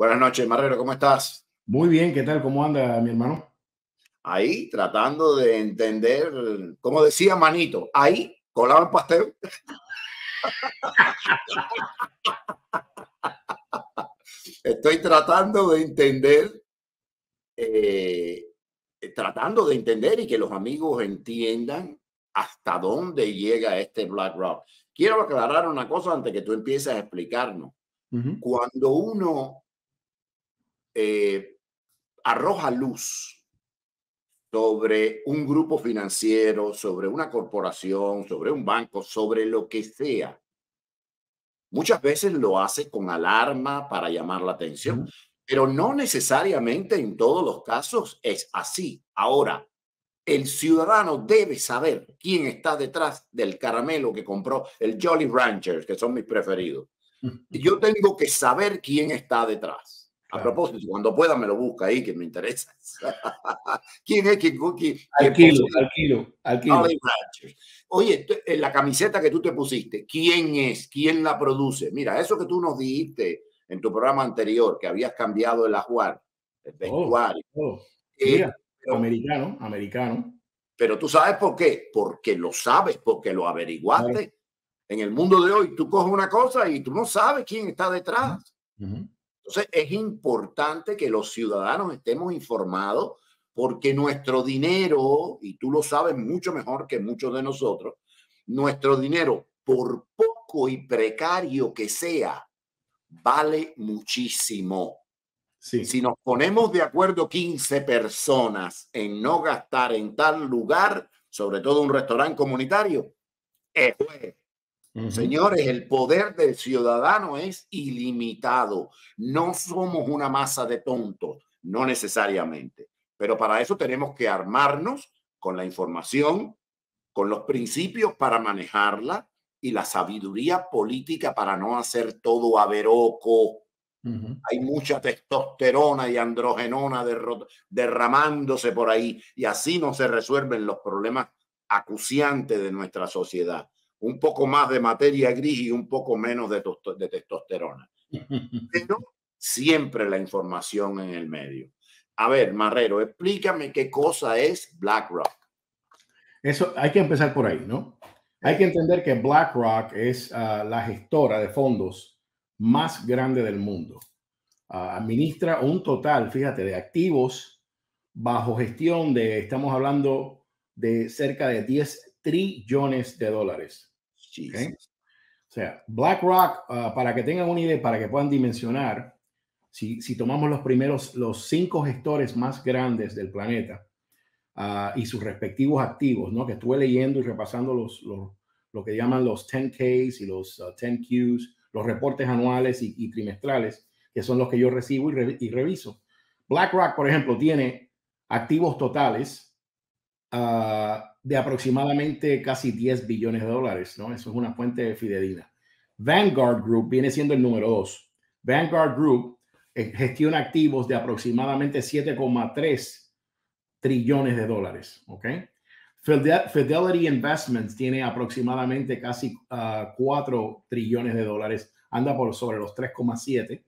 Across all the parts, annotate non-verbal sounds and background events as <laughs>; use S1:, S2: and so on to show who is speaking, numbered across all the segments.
S1: Buenas noches, Marrero, ¿cómo estás?
S2: Muy bien, ¿qué tal? ¿Cómo anda mi hermano?
S1: Ahí tratando de entender, como decía Manito, ahí colado el pastel. <laughs> Estoy tratando de entender, eh, tratando de entender y que los amigos entiendan hasta dónde llega este BlackRock. Quiero aclarar una cosa antes que tú empieces a explicarnos. Cuando uno eh, arroja luz sobre un grupo financiero, sobre una corporación, sobre un banco, sobre lo que sea, muchas veces lo hace con alarma para llamar la atención, pero no necesariamente en todos los casos es así. Ahora, el ciudadano debe saber quién está detrás del caramelo que compró el Jolly Ranchers, que son mis preferidos. Yo tengo que saber quién está detrás. A propósito, cuando pueda me lo busca ahí, que me interesa. <laughs> ¿Quién es? ¿Quién, quién,
S2: al kilo, al kilo, al kilo.
S1: Oye, en la camiseta que tú te pusiste, ¿quién es? ¿Quién la produce? Mira, eso que tú nos dijiste en tu programa anterior, que habías cambiado el ajuar, el oh, vestuario.
S2: Oh, eh, americano, americano.
S1: Pero tú sabes por qué, porque lo sabes, porque lo averiguaste. En el mundo de hoy, tú coges una cosa y tú no sabes quién está detrás. Entonces, es importante que los ciudadanos estemos informados porque nuestro dinero, y tú lo sabes mucho mejor que muchos de nosotros, nuestro dinero, por poco y precario que sea, vale muchísimo. Si nos ponemos de acuerdo 15 personas en no gastar en tal lugar, sobre todo un restaurante comunitario, es Señores, el poder del ciudadano es ilimitado. No somos una masa de tontos, no necesariamente. Pero para eso tenemos que armarnos con la información, con los principios para manejarla y la sabiduría política para no hacer todo a veroco. Hay mucha testosterona y androgenona derramándose por ahí y así no se resuelven los problemas acuciantes de nuestra sociedad un poco más de materia gris y un poco menos de, de testosterona. <laughs> Pero siempre la información en el medio. A ver, Marrero, explícame qué cosa es BlackRock.
S2: Eso hay que empezar por ahí, ¿no? Hay que entender que BlackRock es ah, la gestora de fondos más grande del mundo. Ah, administra un total, fíjate, de activos bajo gestión de, estamos hablando de cerca de 10 trillones de dólares. O sea, BlackRock, uh, para que tengan una idea, para que puedan dimensionar, si, si tomamos los primeros, los cinco gestores más grandes del planeta uh, y sus respectivos activos, ¿no? Que estuve leyendo y repasando los, los lo que llaman los 10Ks y los 10Qs, uh, los reportes anuales y, trimestrales, que son los que yo recibo y, reviso. BlackRock, por ejemplo, tiene activos totales de aproximadamente casi 10 billones de dólares, ¿no? Eso es una fuente fidedigna. Vanguard Group viene siendo el número dos. Vanguard Group eh, gestiona activos de aproximadamente 7,3 trillones de dólares, ¿ok? Fidelity Investments tiene aproximadamente casi 4 ah, trillones de dólares, anda por sobre los 3,7.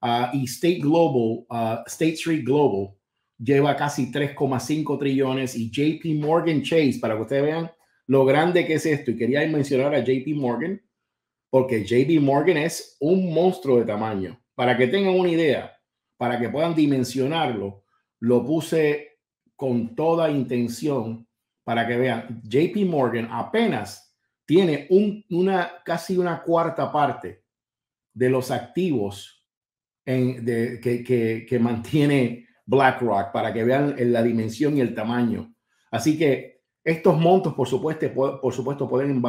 S2: Ah, y State Global, ah, State Street Global lleva casi 3,5 trillones y JP Morgan Chase, para que ustedes vean lo grande que es esto. Y quería mencionar a JP Morgan porque JP Morgan es un monstruo de tamaño. Para que tengan una idea, para que puedan dimensionarlo, lo puse con toda intención para que vean. JP Morgan apenas tiene un, una casi una cuarta parte de los activos en, de, que, que, que mantiene BlackRock para que vean la dimensión y el tamaño. Así que estos montos, por supuesto, por supuesto pueden,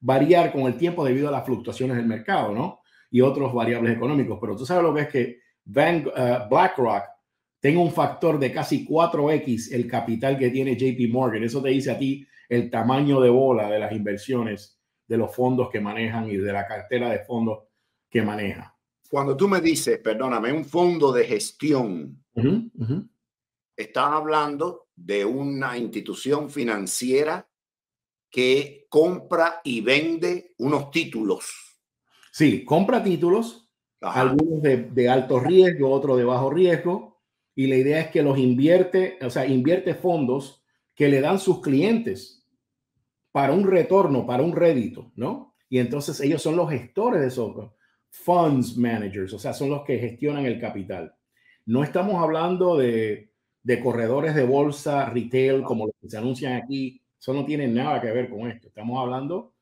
S2: variar con el tiempo debido a las fluctuaciones del mercado, ¿no? Y otros variables económicos. Pero tú sabes lo que es que uh, BlackRock tenga un factor de casi 4x el capital que tiene JP Morgan. Eso te dice a ti el tamaño de bola de las inversiones, de los fondos que manejan y de la cartera de fondos que maneja
S1: cuando tú me dices, perdóname, un fondo de gestión, estás hablando de una institución financiera que compra y vende unos títulos.
S2: Sí, compra títulos algunos de, de, alto riesgo, otros de bajo riesgo, y la idea es que los invierte, o sea, invierte fondos que le dan sus clientes para un retorno, para un rédito, ¿no? Y entonces ellos son los gestores de esos funds managers, o sea, son los que gestionan el capital. No estamos hablando de, de corredores de bolsa, retail, como los que se anuncian aquí. Eso no tiene nada que ver con esto. Estamos hablando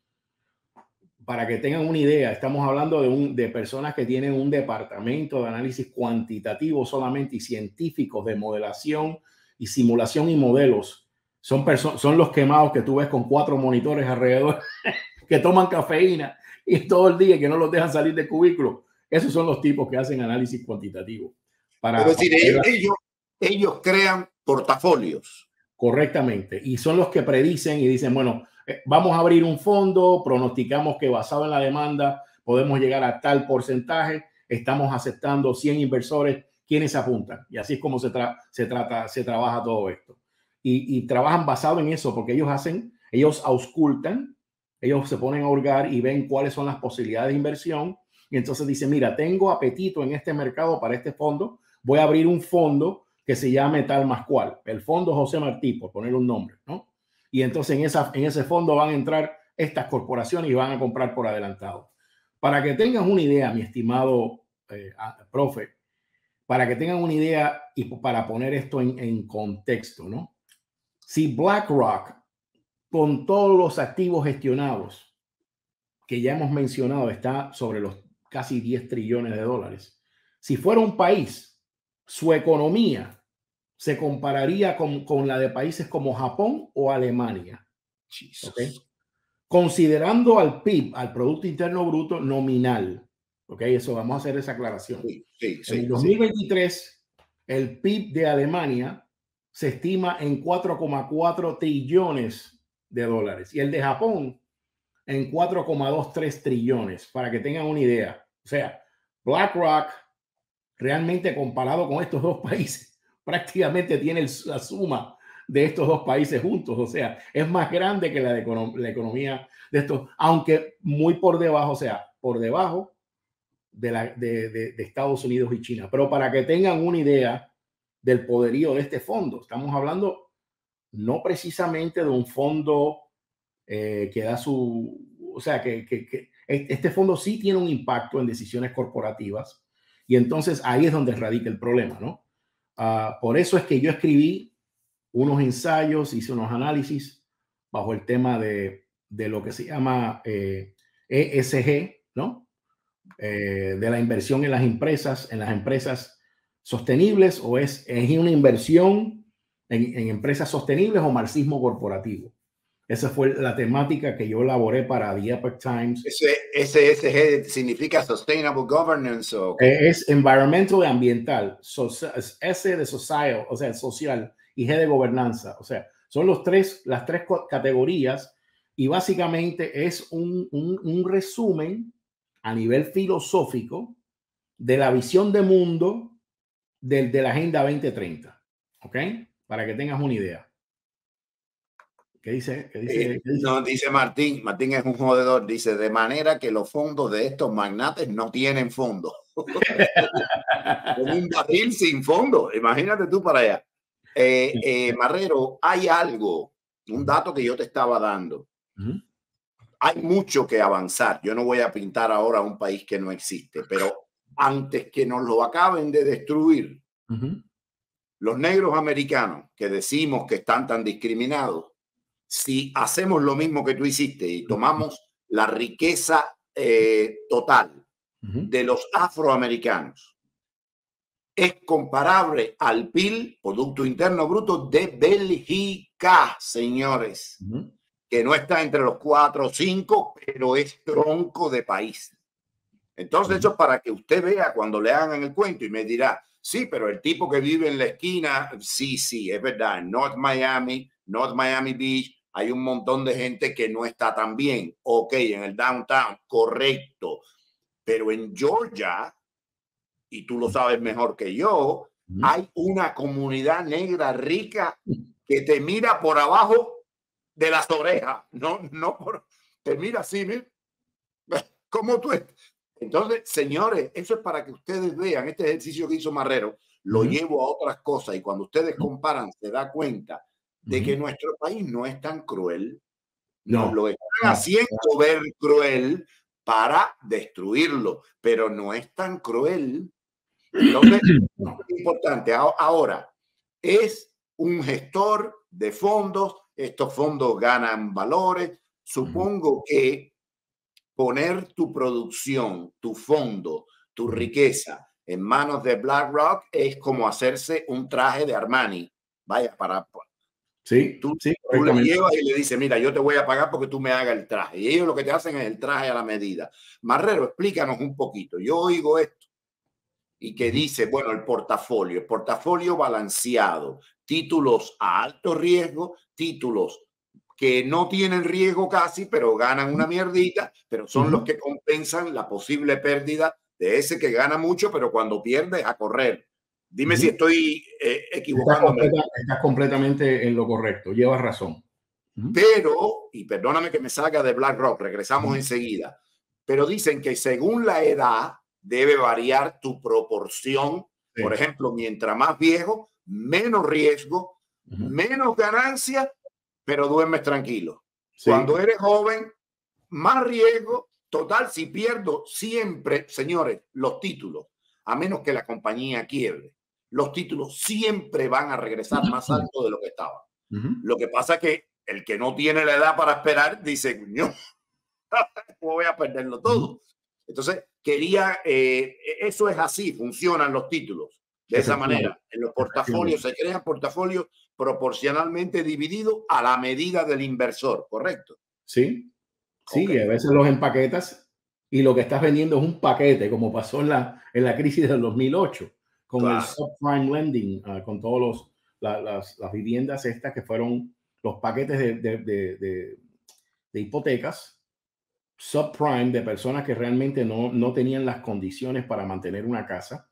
S2: para que tengan una idea, estamos hablando de, un, de personas que tienen un departamento de análisis cuantitativo solamente y científicos de modelación y simulación y modelos. Son, son los quemados que tú ves con cuatro monitores alrededor <laughs> que toman cafeína <laughs> y todo el día y que no los dejan salir del cubículo. Esos son los tipos que hacen análisis cuantitativo.
S1: Para, es decir, ellos, ellos crean portafolios.
S2: Correctamente. Y son los que predicen y dicen, bueno, eh, vamos a abrir un fondo, pronosticamos que basado en la demanda podemos llegar a tal porcentaje, estamos aceptando 100 inversores, quienes se apuntan. Y así es como se, se trata, se trabaja todo esto. Y, trabajan basado en eso, porque ellos hacen, ellos auscultan, ellos se ponen a hurgar y ven cuáles son las posibilidades de inversión. Y entonces dicen, mira, tengo apetito en este mercado para este fondo, voy a abrir un fondo que se llame tal más cual, el fondo José Martí, por poner un nombre, ¿no? y entonces en, esa, en ese fondo van a entrar estas corporaciones y van a comprar por adelantado. Para que tengan una idea, mi estimado eh, profe, para que tengan una idea y para poner esto en, en contexto, ¿no? Si BlackRock, con todos los activos gestionados que ya hemos mencionado, está sobre los casi 10 trillones de dólares. Si fuera un país, su economía se compararía con, con la de países como Japón o Alemania. Considerando al PIB, al Producto Interno Bruto nominal. Ok, eso vamos a hacer esa aclaración. en 2023, el PIB de Alemania se estima en 4,4 trillones de dólares y el de Japón en 4,23 trillones, para que tengan una idea. O sea, BlackRock, realmente comparado con estos dos <laughs> países, prácticamente tiene la suma de estos dos países juntos. O sea, es más grande que la, de la economía de estos, aunque muy por debajo, o sea, por debajo de, la, de, de, Estados Unidos y China. Pero para que tengan una idea del poderío de este fondo, estamos hablando no precisamente de un fondo eh, que da su, o sea, que, que este fondo sí tiene un impacto en decisiones corporativas y entonces ahí es donde radica el problema, ¿no? Ah, por eso es que yo escribí unos ensayos, hice unos análisis bajo el tema de, de lo que se llama ESG, eh, e ¿no? Eh, de la inversión en las empresas, en las empresas sostenibles, o es, es una inversión en, en empresas sostenibles o marxismo corporativo. Esa fue la temática que yo elaboré para The Epoch Times.
S1: ¿Ese SG significa Sustainable Governance? O...
S2: Eh, es environmental y ambiental. S de social, o sea, social, y G de gobernanza. O sea, son los tres, las tres categorías y básicamente es un, un, un resumen a nivel filosófico de la visión de mundo de, de la Agenda 2030. ¿Ok? Para que tengas una idea. ¿Qué dice?
S1: dice, No, dice Martín, Martín es un jodedor, dice, de manera que los fondos de estos magnates no tienen fondo. <laughs> un barril sin fondo, imagínate tú para allá. Eh, eh, Marrero, hay algo, un dato que yo te estaba dando. Hay mucho que avanzar. Yo no voy a pintar ahora un país que no existe, pero antes que nos lo acaben de destruir, los negros americanos que decimos que están tan discriminados, si hacemos lo mismo que tú hiciste y tomamos la riqueza eh, total de los afroamericanos, es comparable al PIB, Producto Interno Bruto de Bélgica, señores, que no está entre los cuatro o cinco, pero es tronco de país. Entonces, eso para que usted vea cuando le hagan el cuento y me dirá, sí, pero el tipo que vive en la esquina, sí, sí, es verdad, en North Miami, North Miami Beach, hay un montón de gente que no está tan bien. Ok, en el downtown, correcto. Pero en Georgia, y tú lo sabes mejor que yo, hay una comunidad negra rica que te mira por abajo de las orejas. No, no, por, te mira así, mira. <laughs> ¿Cómo tú, Entonces, señores, eso es para que ustedes vean este ejercicio que hizo Marrero, lo llevo a otras cosas y cuando ustedes comparan se da cuenta de que nuestro país no es tan cruel, no. lo están haciendo ver cruel para destruirlo, pero no es tan cruel. Entonces, <clears throat> es importante. Ahora, es un gestor de fondos, estos fondos ganan valores. Supongo que poner tu producción, tu fondo, tu riqueza en manos de BlackRock es como hacerse un traje de Armani. Vaya, para,
S2: Sí,
S1: tú,
S2: sí,
S1: tú le llevas y le dices, mira, yo te voy a pagar porque tú me hagas el traje. Y ellos lo que te hacen es el traje a la medida. Marrero, explícanos un poquito. Yo oigo esto y que dice, bueno, el portafolio, el portafolio balanceado, títulos a alto riesgo, títulos que no tienen riesgo casi, pero ganan una mierdita, pero son los que compensan la posible pérdida de ese que gana mucho, pero cuando pierde a correr. Dime si estoy eh, equivocándome.
S2: Estás, completamente en lo correcto, llevas razón.
S1: Pero, y perdóname que me salga de BlackRock, regresamos enseguida, pero dicen que según la edad debe variar tu proporción. Por ejemplo, mientras más viejo, menos riesgo, menos ganancia, pero duermes tranquilo. Cuando eres joven, más riesgo. Total, si pierdo siempre, señores, los títulos, a menos que la compañía quiebre, los títulos siempre van a regresar más alto de lo que estaban. Lo que pasa es que el que no tiene la edad para esperar dice, no, <laughs> voy a perderlo todo. Entonces, quería, eh, eso es así, funcionan los títulos de esa manera. En los portafolios se crean portafolios proporcionalmente divididos a la medida del inversor, ¿correcto?
S2: Sí, sí, a veces los empaquetas y lo que estás vendiendo es un paquete, como pasó en la, en la crisis del 2008 con el subprime lending, ah, con todos las, las, viviendas estas que fueron los paquetes de, de, de, de, hipotecas subprime de personas que realmente no, no tenían las condiciones para mantener una casa,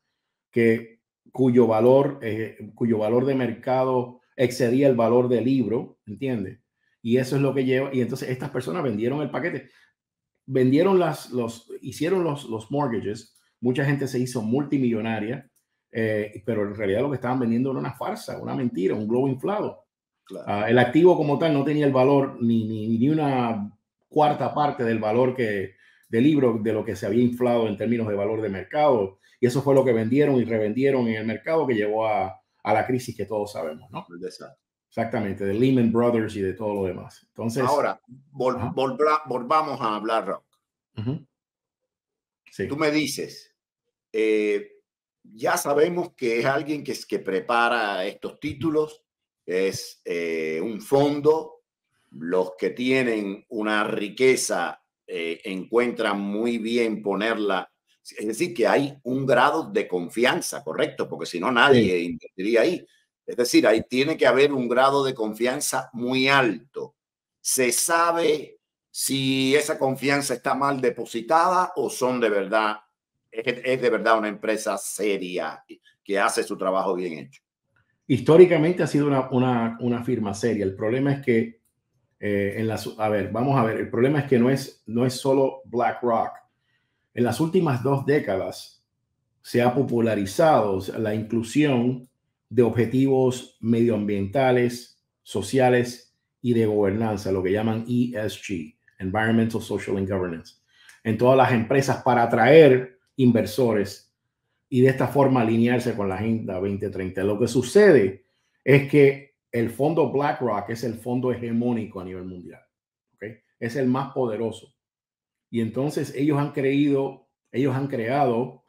S2: que cuyo valor, eh, cuyo valor de mercado excedía el valor del libro, ¿entiendes? Y eso es lo que lleva. Y entonces estas personas vendieron el paquete, vendieron las, los, hicieron los, los mortgages. Mucha gente se hizo multimillonaria eh, pero en realidad lo que estaban vendiendo era una farsa, una mentira, un globo inflado. Ah, el activo como tal no tenía el valor ni, ni, ni, una cuarta parte del valor que del libro de lo que se había inflado en términos de valor de mercado. Y eso fue lo que vendieron y revendieron en el mercado que llevó a, a la crisis que todos sabemos, ¿no? Exactamente, de Lehman Brothers y de todo lo demás. Entonces,
S1: ahora volvamos a hablar rock. sí. Tú me dices, eh, ya sabemos que es alguien que, es, que prepara estos títulos, es eh, un fondo, los que tienen una riqueza eh, encuentran muy bien ponerla, es decir, que hay un grado de confianza, correcto, porque si no nadie invertiría ahí. Es decir, ahí tiene que haber un grado de confianza muy alto. Se sabe si esa confianza está mal depositada o son de verdad es, de verdad una empresa seria que hace su trabajo bien hecho.
S2: Históricamente ha sido una, una, una firma seria. El problema es que, eh, en las, a ver, vamos a ver, el problema es que no es, no es solo BlackRock. En las últimas dos décadas se ha popularizado la inclusión de objetivos medioambientales, sociales y de gobernanza, lo que llaman ESG, Environmental, Social and Governance, en todas las empresas para atraer inversores y de esta forma alinearse con la Agenda 2030. Lo que sucede es que el fondo BlackRock es el fondo hegemónico a nivel mundial. Es el más poderoso. Y entonces ellos han creído, ellos han creado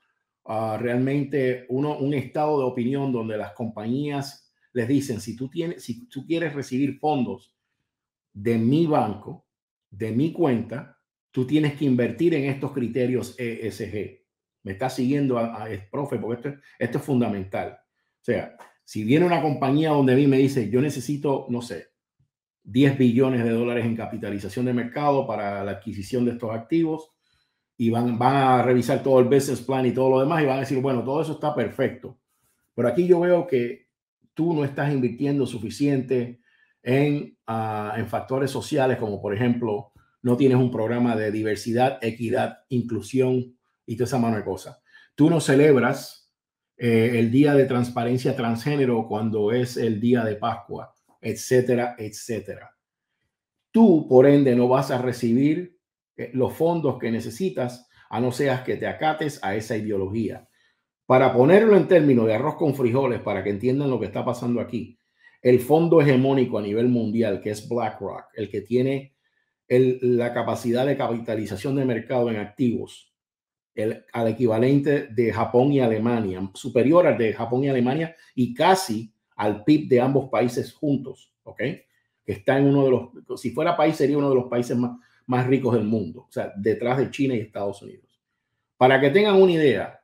S2: uh, realmente uno, un estado de opinión donde las compañías les dicen, si tú, tienes, si tú quieres recibir fondos de mi banco, de mi cuenta, tú tienes que invertir en estos criterios ESG me está siguiendo a profe, porque esto, esto es fundamental. O sea, si viene una compañía donde a mí me dice, yo necesito, no sé, 10 billones de dólares en capitalización de mercado para la adquisición de estos activos y van, van a revisar todo el business plan y todo lo demás y van a decir, bueno, todo eso está perfecto. Pero aquí yo veo que tú no estás invirtiendo suficiente en, uh, en factores sociales como por ejemplo, no tienes un programa de diversidad, equidad, inclusión y toda esa mano de cosas. Tú no celebras eh, el día de transparencia transgénero cuando es el día de Pascua, etcétera, etcétera. Tú, por ende, no vas a recibir eh, los fondos que necesitas a no seas que te acates a esa ideología. Para ponerlo en términos de arroz con frijoles, para que entiendan lo que está pasando aquí, el fondo hegemónico a nivel mundial, que es BlackRock, el que tiene la capacidad de capitalización de mercado en activos el, al equivalente de Japón y Alemania, superior al de Japón y Alemania y casi al PIB de ambos países juntos, ¿ok? Que está en uno de los, si fuera país, sería uno de los países más, más ricos del mundo, o sea, detrás de China y Estados Unidos. Para que tengan una idea,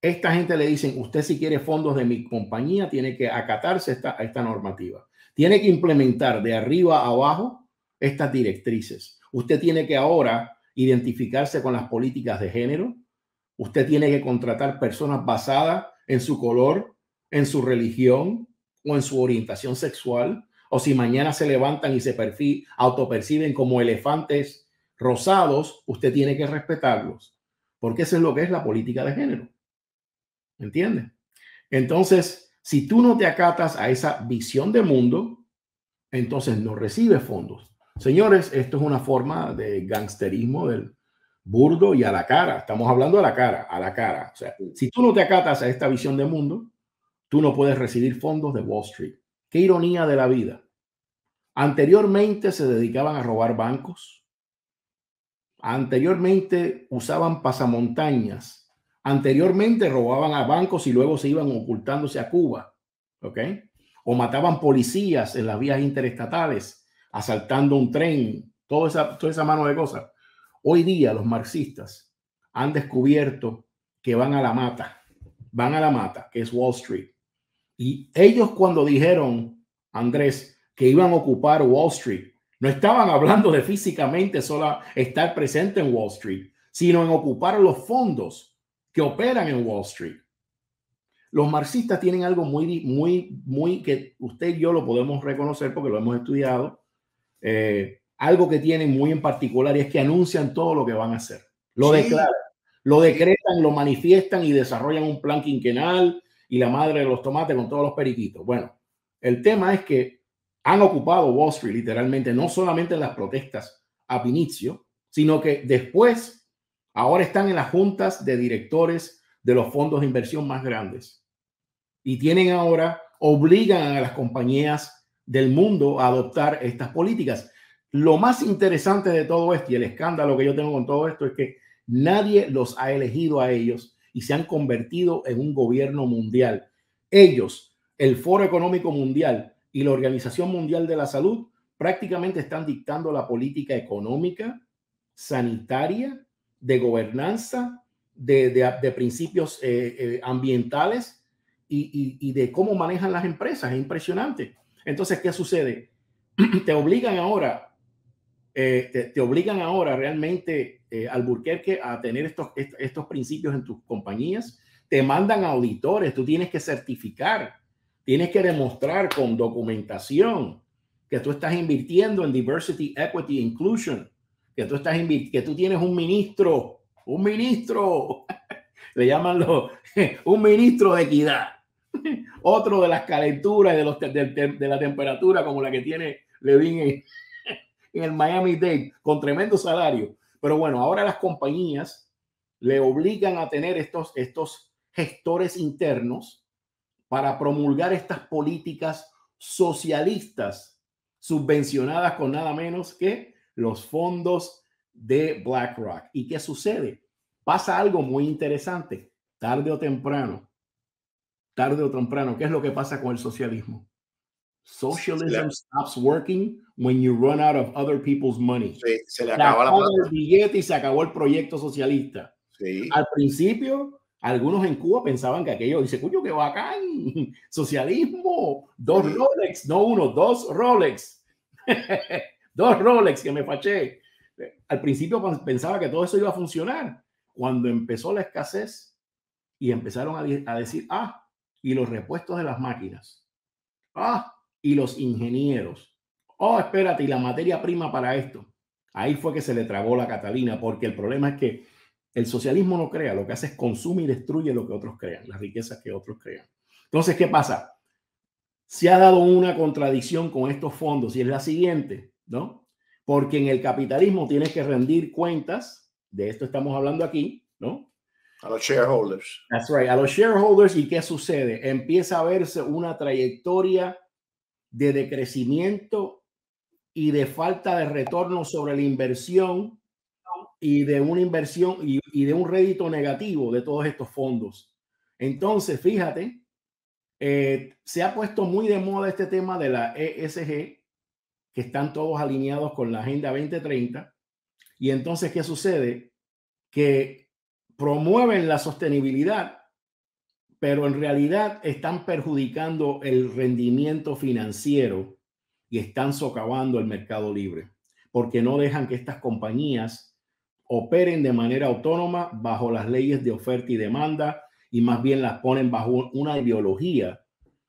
S2: esta gente le dicen, usted si quiere fondos de mi compañía, tiene que acatarse esta, a esta normativa. Tiene que implementar de arriba a abajo estas directrices. Usted tiene que ahora identificarse con las políticas de género. Usted tiene que contratar personas basadas en su color, en su religión o en su orientación sexual. O si mañana se levantan y se perfil, autoperciben como elefantes rosados, usted tiene que respetarlos. Porque eso es lo que es la política de género. ¿Entiende? Entonces, si tú no te acatas a esa visión de mundo, entonces no recibes fondos. Señores, esto es una forma de gangsterismo del burdo y a la cara. Estamos hablando a la cara, a la cara. Si tú no te acatas a esta visión de mundo, tú no puedes recibir fondos de Wall Street. Qué ironía de la vida. Anteriormente se dedicaban a robar bancos. Anteriormente usaban pasamontañas. Anteriormente robaban a bancos y luego se iban ocultándose a Cuba. ¿Ok? O mataban policías en las vías interestatales asaltando un tren, toda esa, toda esa mano de cosas. Hoy día los marxistas han descubierto que van a la mata, van a la mata, que es Wall Street. Y ellos cuando dijeron, Andrés, que iban a ocupar Wall Street, no estaban hablando de físicamente solo estar presente en Wall Street, sino en ocupar los fondos que operan en Wall Street. Los marxistas tienen algo muy, muy, muy que usted y yo lo podemos reconocer porque lo hemos estudiado, eh, algo que tienen muy en particular y es que anuncian todo lo que van a hacer. Lo declaran, lo decretan, lo manifiestan y desarrollan un plan quinquenal y la madre de los tomates con todos los periquitos. Bueno, el tema es que han ocupado Wall Street literalmente, no solamente en las protestas a inicio, sino que después, ahora están en las juntas de directores de los fondos de inversión más grandes. Y tienen ahora, obligan a las compañías del mundo a adoptar estas políticas. Lo más interesante de todo esto y el escándalo que yo tengo con todo esto es que nadie los ha elegido a ellos y se han convertido en un gobierno mundial. Ellos, el Foro Económico Mundial y la Organización Mundial de la Salud prácticamente están dictando la política económica, sanitaria, de gobernanza, de, principios eh, eh, ambientales y, y de cómo manejan las empresas. Es impresionante. Entonces, ¿qué sucede? <clears throat> te obligan ahora, eh, te, obligan ahora realmente, eh, Alburquerque, a tener estos, estos principios en tus compañías. Te mandan auditores, tú tienes que certificar, tienes que demostrar con documentación que tú estás invirtiendo en diversity, equity, inclusion, que tú estás que tú tienes un ministro, un ministro, <laughs> le llaman <laughs> un ministro de equidad <laughs> otro de las calenturas de, los, de, la temperatura como la que tiene Levin en el Miami Dade con tremendo salario. Pero bueno, ahora las compañías le obligan a tener estos, estos gestores internos para promulgar estas políticas socialistas subvencionadas con nada menos que los fondos de BlackRock. ¿Y qué sucede? Pasa algo muy interesante. Tarde o temprano, tarde o temprano, ¿qué es lo que pasa con el socialismo? Socialism stops working when you run out of other people's money.
S1: se le acaba la plata.
S2: el billete y se acabó el proyecto socialista. Al principio, algunos en Cuba pensaban que aquello, dice, cuyo, que bacán, <laughs> socialismo, dos Rolex, no uno, dos Rolex, <laughs> dos Rolex que me faché. Al principio pensaba que todo eso iba a funcionar. Cuando empezó la escasez y empezaron a, a decir, ah, y los repuestos de las máquinas. Ah, y los ingenieros. Oh, espérate, y la materia prima para esto. Ahí fue que se le tragó la Catalina, porque el problema es que El socialismo no crea, lo que hace es consume y destruye lo que otros crean, las riquezas que otros crean. Entonces, ¿qué pasa? Se ha dado una contradicción con estos fondos y es la siguiente, ¿no? Porque en el capitalismo tienes que rendir cuentas, de esto estamos hablando aquí, ¿no?
S1: A los shareholders.
S2: That's right, a los shareholders. ¿Y qué sucede? Empieza a verse una trayectoria de decrecimiento y de falta de retorno sobre la inversión y de una inversión y, de un rédito negativo de todos estos fondos. Entonces, fíjate, eh, se ha puesto muy de moda este tema de la ESG, que están todos alineados con la Agenda 2030. Y entonces, ¿qué sucede? Que promueven la sostenibilidad, pero en realidad están perjudicando el rendimiento financiero y están socavando el mercado libre, porque no dejan que estas compañías operen de manera autónoma bajo las leyes de oferta y demanda y más bien las ponen bajo una ideología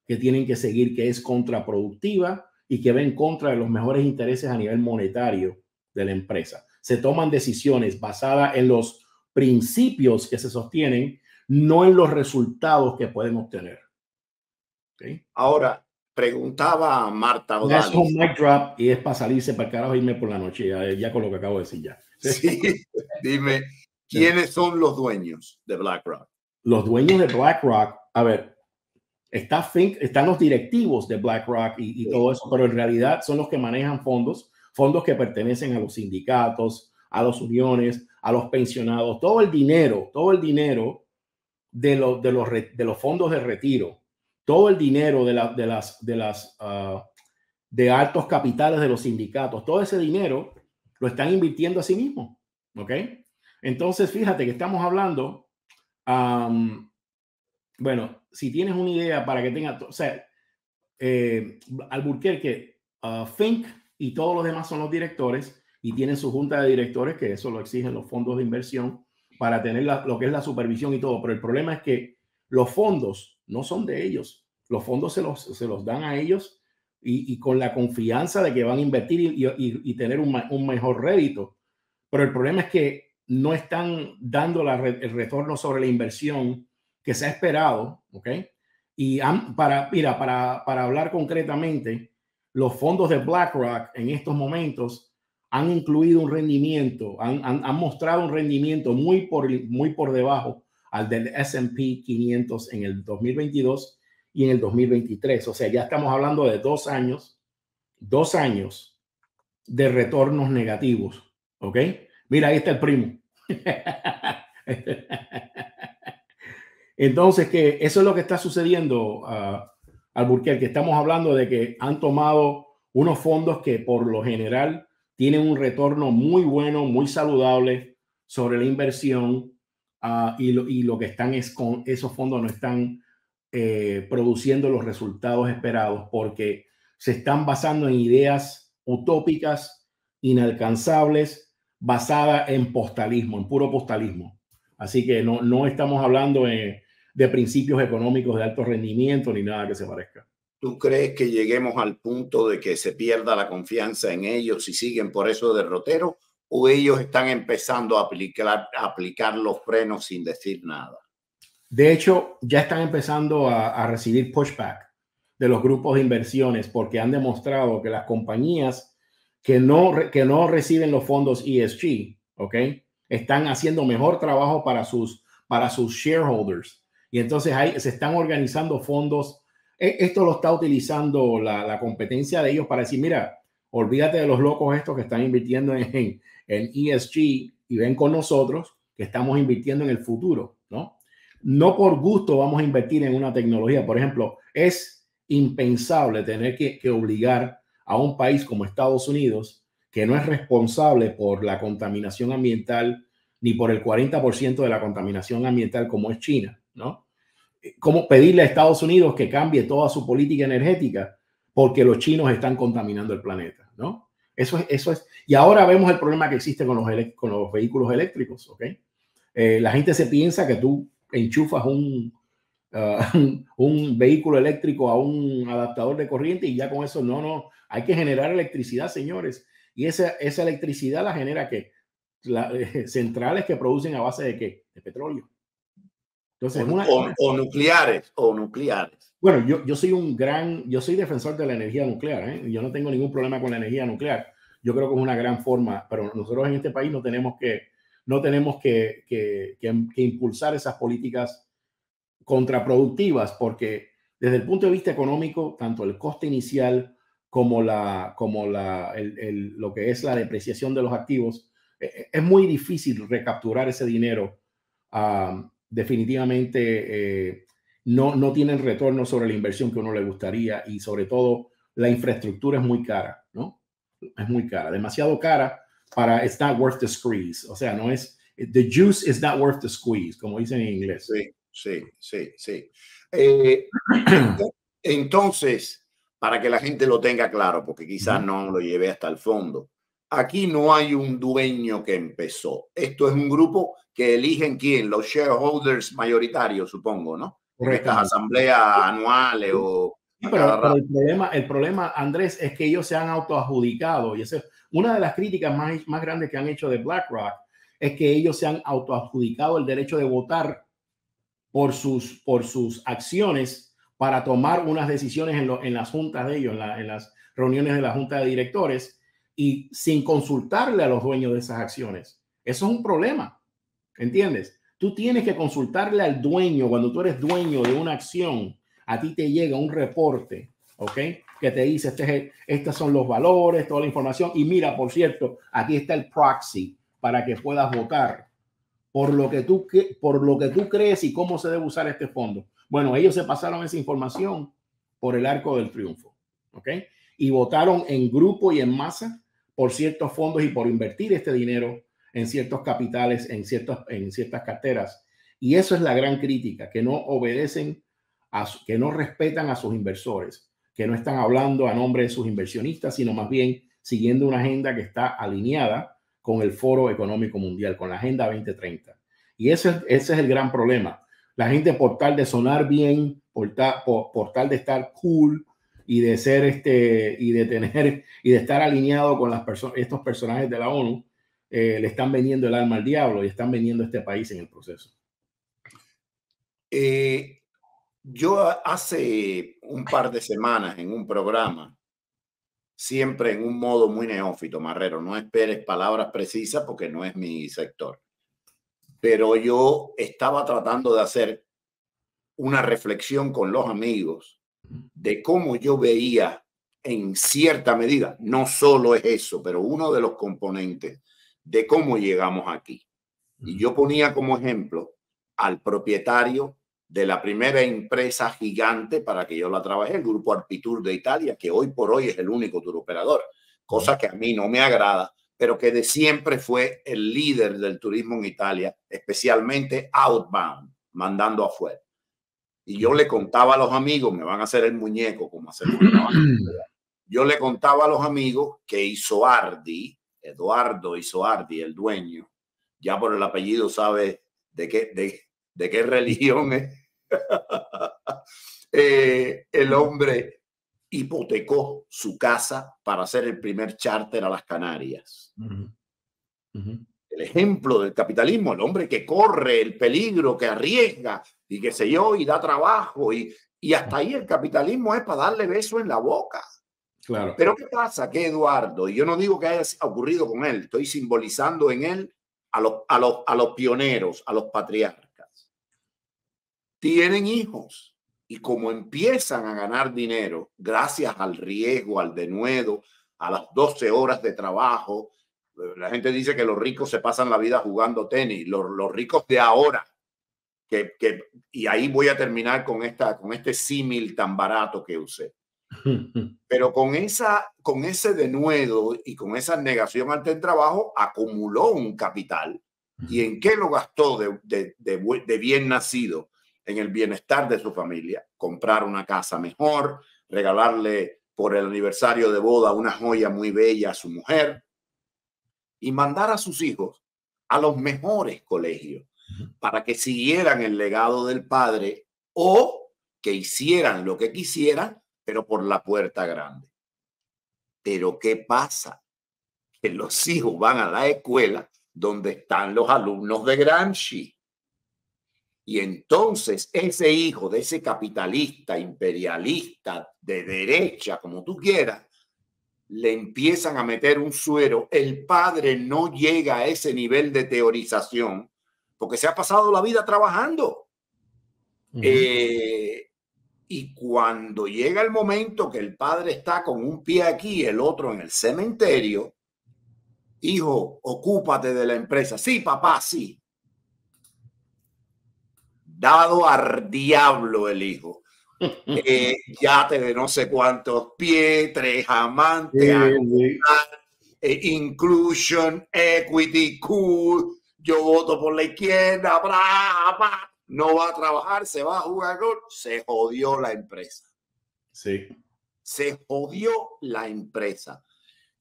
S2: que tienen que seguir que es contraproductiva y que va en contra de los mejores intereses a nivel monetario de la empresa. Se toman decisiones basadas en los principios que se sostienen, no en los resultados que pueden obtener.
S1: Ahora, preguntaba Marta
S2: Es un mic drop y es para salirse para el carajo irme por la noche, ya, con lo que acabo de decir ya.
S1: Sí, <laughs> dime, ¿quiénes son los dueños de BlackRock?
S2: Los dueños de BlackRock, a ver, está Fink, están los directivos de BlackRock y, y todo eso, pero en realidad son los que manejan fondos, fondos que pertenecen a los sindicatos, a las uniones, a los pensionados, todo el dinero, todo el dinero de, de, los, de los fondos de retiro, todo el dinero de, la, de las, de las, ah, de altos capitales de los sindicatos, todo ese dinero lo están invirtiendo a sí mismo. ¿Ok? Entonces, fíjate que estamos hablando, bueno, si tienes una idea para que tenga, o sea, eh, Alburquerque, uh, Fink y todos los demás son los directores y tienen su junta de directores, que eso lo exigen los fondos de inversión para tener lo que es la supervisión y todo. Pero el problema es que los fondos no son de ellos. Los fondos se los, se los dan a ellos y, con la confianza de que van a invertir y, tener un, un, mejor rédito. Pero el problema es que no están dando el retorno sobre la inversión que se ha esperado, ¿ok? Y para, mira, para, para hablar concretamente, los fondos de BlackRock en estos momentos han incluido un rendimiento, han, han, mostrado un rendimiento muy por, muy por debajo al del SP 500 en el 2022 y en el 2023. O sea, ya estamos hablando de dos años, dos años de retornos negativos. ¿Ok? Mira, ahí está el primo. <laughs> Entonces, que eso es lo que está sucediendo, uh, Alburquerque. Estamos hablando de que han tomado unos fondos que por lo general tienen un retorno muy bueno, muy saludable sobre la inversión ah, y, lo, que están es con esos fondos no están eh, produciendo los resultados esperados porque se están basando en ideas utópicas, inalcanzables, basadas en postalismo, en puro postalismo. Así que no, estamos hablando de, de principios económicos de alto rendimiento ni nada que se parezca.
S1: ¿Tú crees que lleguemos al punto de que se pierda la confianza en ellos y siguen por eso derroteros? ¿O ellos están empezando a aplicar, aplicar los frenos sin decir nada?
S2: De hecho, ya están empezando a, recibir pushback de los grupos de inversiones porque han demostrado que las compañías que no, que no reciben los fondos ESG, ¿ok? Están haciendo mejor trabajo para sus, para sus shareholders. Y entonces ahí se están organizando fondos esto lo está utilizando la, competencia de ellos para decir, mira, olvídate de los locos estos que están invirtiendo en, en ESG y ven con nosotros que estamos invirtiendo en el futuro, ¿no? No por gusto vamos a invertir en una tecnología. Por ejemplo, es impensable tener que, que obligar a un país como Estados Unidos, que no es responsable por la contaminación ambiental ni por el 40% de la contaminación ambiental como es China, ¿no? Cómo pedirle a Estados Unidos que cambie toda su política energética porque los chinos están contaminando el planeta, ¿no? Eso es, eso es. Y ahora vemos el problema que existe con los, vehículos eléctricos, ¿ok? Eh, la gente se piensa que tú enchufas un, uh, <laughs> un vehículo eléctrico a un adaptador de corriente y ya con eso, no, no, hay que generar electricidad, señores. Y esa, esa electricidad la genera que <laughs> centrales que producen a base de qué? De petróleo.
S1: Entonces, o, nucleares, o nucleares.
S2: Bueno, yo, yo soy un gran, yo soy defensor de la energía nuclear, ¿eh? yo no tengo ningún problema con la energía nuclear. Yo creo que es una gran forma, pero nosotros en este país no tenemos que, no tenemos que, que, que impulsar esas políticas contraproductivas porque desde el punto de vista económico, tanto el coste inicial como, la, como la, el, lo que es la depreciación de los activos, e, e, es muy difícil recapturar ese dinero. Definitivamente eh, no, no tienen retorno sobre la inversión que uno le gustaría y sobre todo la infraestructura es muy cara, ¿no? Es muy cara, demasiado cara para it's not worth the squeeze. O sea, no es, the juice is not worth the squeeze, como dicen en inglés.
S1: Sí sí, sí, sí. Eh, <coughs> entonces, para que la gente lo tenga claro, porque quizás no lo lleve hasta el fondo, aquí no hay un dueño que empezó. Esto es un grupo que eligen quién, los shareholders mayoritarios, supongo, ¿no? Estas asambleas anuales o...
S2: pero, el, problema, el problema, Andrés, es que ellos se han autoadjudicado y esa es una de las críticas más, más grandes que han hecho de BlackRock, es que ellos se han autoadjudicado el derecho de votar por sus, por sus acciones para tomar unas decisiones en, en las juntas de ellos, en, las reuniones de la junta de directores y sin consultarle a los dueños de esas acciones. Eso es un problema, ¿entiendes? Tú tienes que consultarle al dueño cuando tú eres dueño de una acción. A ti te llega un reporte, ¿ok? Que te dice, este, estos son los valores, toda la información. Y mira, por cierto, aquí está el proxy para que puedas votar por lo que tú, por lo que tú crees y cómo se debe usar este fondo. Bueno, ellos se pasaron esa información por el arco del triunfo, ¿ok? Y votaron en grupo y en masa por ciertos fondos y por invertir este dinero en ciertos capitales, en, ciertos, en ciertas carteras. Y eso es la gran crítica, que no obedecen, a, que no respetan a sus inversores, que no están hablando a nombre de sus inversionistas, sino más bien siguiendo una agenda que está alineada con el Foro Económico Mundial, con la Agenda 2030. Y ese, ese es el gran problema. La gente por tal de sonar bien, por, por, tal de estar cool y de ser este y de tener y de estar alineado con las personas, estos personajes de la ONU, eh, le están vendiendo el alma al diablo y están vendiendo este país en el proceso.
S1: Eh, yo hace un par de semanas en un programa siempre en un modo muy neófito, Marrero. No esperes palabras precisas porque no es mi sector. Pero yo estaba tratando de hacer una reflexión con los amigos de cómo yo veía en cierta medida, no solo es eso, pero uno de los componentes de cómo llegamos aquí. Y yo ponía como ejemplo al propietario de la primera empresa gigante para que yo la trabajé, el grupo Arpitur de Italia, que hoy por hoy es el único tour operador, cosa que a mí no me agrada, pero que de siempre fue el líder del turismo en Italia, especialmente outbound, mandando afuera. Y yo le contaba a los amigos, me van a hacer el muñeco como hacer <clears throat> Yo le contaba a los amigos que Isoardi, Eduardo Isoardi, el dueño, ya por el apellido sabe de qué, de, de qué religión es, <laughs> eh, el hombre hipotecó su casa para hacer el primer charter a las Canarias. El ejemplo del capitalismo, el hombre que corre el peligro, que arriesga y que se yo, y da trabajo y, y hasta ahí el capitalismo es para darle beso en la boca. Pero ¿qué pasa? Que Eduardo, y yo no digo que haya ocurrido con él, estoy simbolizando en él a los, a los, a los pioneros, a los patriarcas tienen hijos y como empiezan a ganar dinero gracias al riesgo, al denuedo, a las 12 horas de trabajo, la gente dice que los ricos se pasan la vida jugando tenis, los, ricos de ahora, que, y ahí voy a terminar con, esta, con este símil tan barato que usé. <laughs> Pero con, esa, con ese denuedo y con esa negación ante el trabajo, acumuló un capital. ¿Y en qué lo gastó de, de, de bien nacido? en el bienestar de su familia, comprar una casa mejor, regalarle por el aniversario de boda una joya muy bella a su mujer y mandar a sus hijos a los mejores colegios para que siguieran el legado del padre o que hicieran lo que quisieran, pero por la puerta grande. Pero ¿qué pasa? Que los hijos van a la escuela donde están los alumnos de Gramsci. Y entonces ese hijo de ese capitalista, imperialista, de derecha, como tú quieras, le empiezan a meter un suero. El padre no llega a ese nivel de teorización porque se ha pasado la vida trabajando. Eh, y cuando llega el momento que el padre está con un pie aquí y el otro en el cementerio, hijo, ocúpate de la empresa. Sí, papá, sí. Dado al diablo el hijo. <laughs> Eh, yate de no sé cuántos pies, tres amantes, eh, inclusion, equity, cool. Yo voto por la izquierda, brava no va a trabajar, se va a jugar gol, se jodió la empresa.
S2: Sí.
S1: Se jodió la empresa.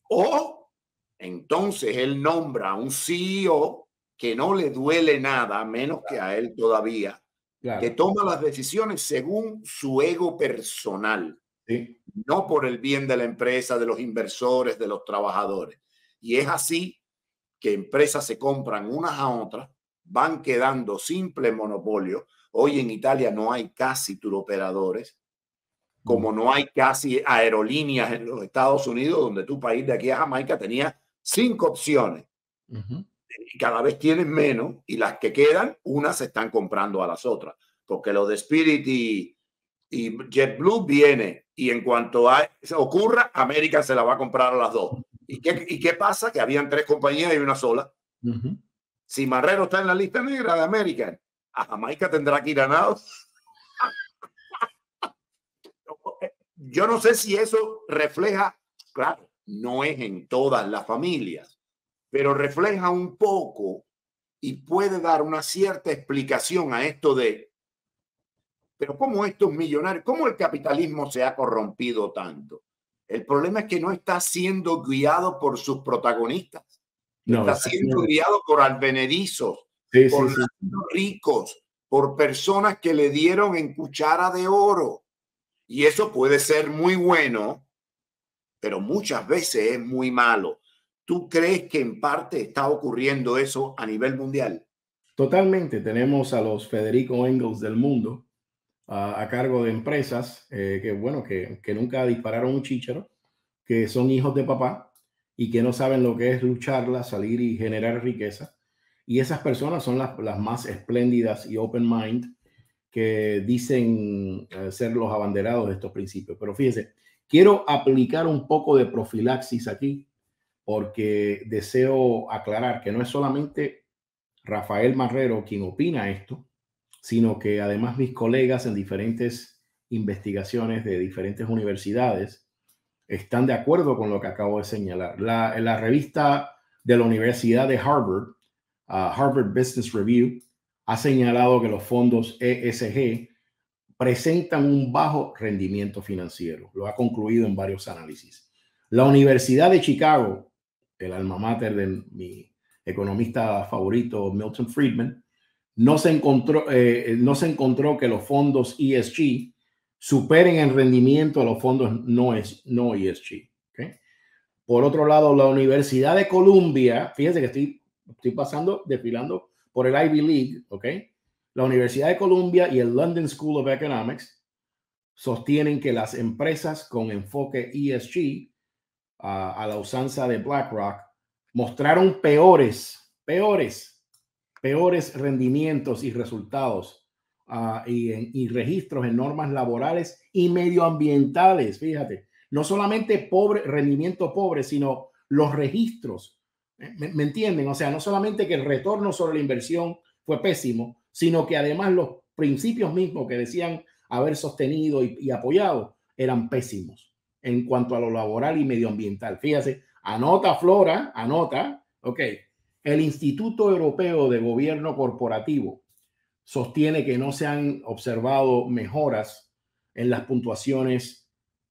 S1: O entonces él nombra a un CEO que no le duele nada, menos que a él todavía, que toma las decisiones según su ego personal, no por el bien de la empresa, de los inversores, de los trabajadores. Y es así que empresas se compran unas a otras van quedando simple monopolio. Hoy en Italia no hay casi turoperadores, como no hay casi aerolíneas en los Estados Unidos, donde tu país de aquí a Jamaica tenía cinco opciones. Y cada vez tienen menos y las que quedan, unas se están comprando a las otras, porque lo de Spirit y, JetBlue viene y en cuanto a, ocurra, América se la va a comprar a las dos. ¿Y qué, y qué pasa? Que habían tres compañías y una sola. Si Marrero está en la lista negra de América, a Jamaica tendrá que ir a nada. <laughs> Yo no sé si eso refleja, claro, no es en todas las familias, pero refleja un poco y puede dar una cierta explicación a esto de, pero ¿cómo estos millonarios, cómo el capitalismo se ha corrompido tanto? El problema es que no está siendo guiado por sus protagonistas está siendo guiado por albenedizos, por ricos, por personas que le dieron en cuchara de oro. Y eso puede ser muy bueno, pero muchas veces es muy malo. ¿Tú crees que en parte está ocurriendo eso a nivel mundial?
S2: Totalmente. Tenemos a los Federico Engels del mundo a cargo de empresas eh, que, bueno, que, que nunca dispararon un chícharo, que son hijos de papá y que no saben lo que es lucharla, salir y generar riqueza. Y esas personas son las, las más espléndidas y open mind que dicen eh, ser los abanderados de estos principios. Pero fíjense, quiero aplicar un poco de profilaxis aquí porque deseo aclarar que no es solamente Rafael Marrero quien opina esto, sino que además mis colegas en diferentes investigaciones de diferentes universidades están de acuerdo con lo que acabo de señalar. La, la revista de la Universidad de Harvard, uh, Harvard Business Review, ha señalado que los fondos ESG presentan un bajo rendimiento financiero. Lo ha concluido en varios análisis. La Universidad de Chicago, el alma mater de mi economista favorito, Milton Friedman, no se encontró, eh, no se encontró que los fondos ESG superen en rendimiento a los fondos no, es, no ESG. Por otro lado, la Universidad de Columbia, fíjense que estoy, estoy pasando, desfilando por el Ivy League, ¿ok? La Universidad de Columbia y el London School of Economics sostienen que las empresas con enfoque ESG a la usanza de BlackRock mostraron peores, peores, peores rendimientos y resultados Ah, y, registros en normas laborales y medioambientales. Fíjate, no solamente pobre, rendimiento pobre, sino los registros. ¿Me, entienden? O sea, no solamente que el retorno sobre la inversión fue pésimo, sino que además los principios mismos que decían haber sostenido y, y apoyado eran pésimos en cuanto a lo laboral y medioambiental. Fíjate, anota Flora, anota, ok, el Instituto Europeo de Gobierno Corporativo sostiene que no se han observado mejoras en las puntuaciones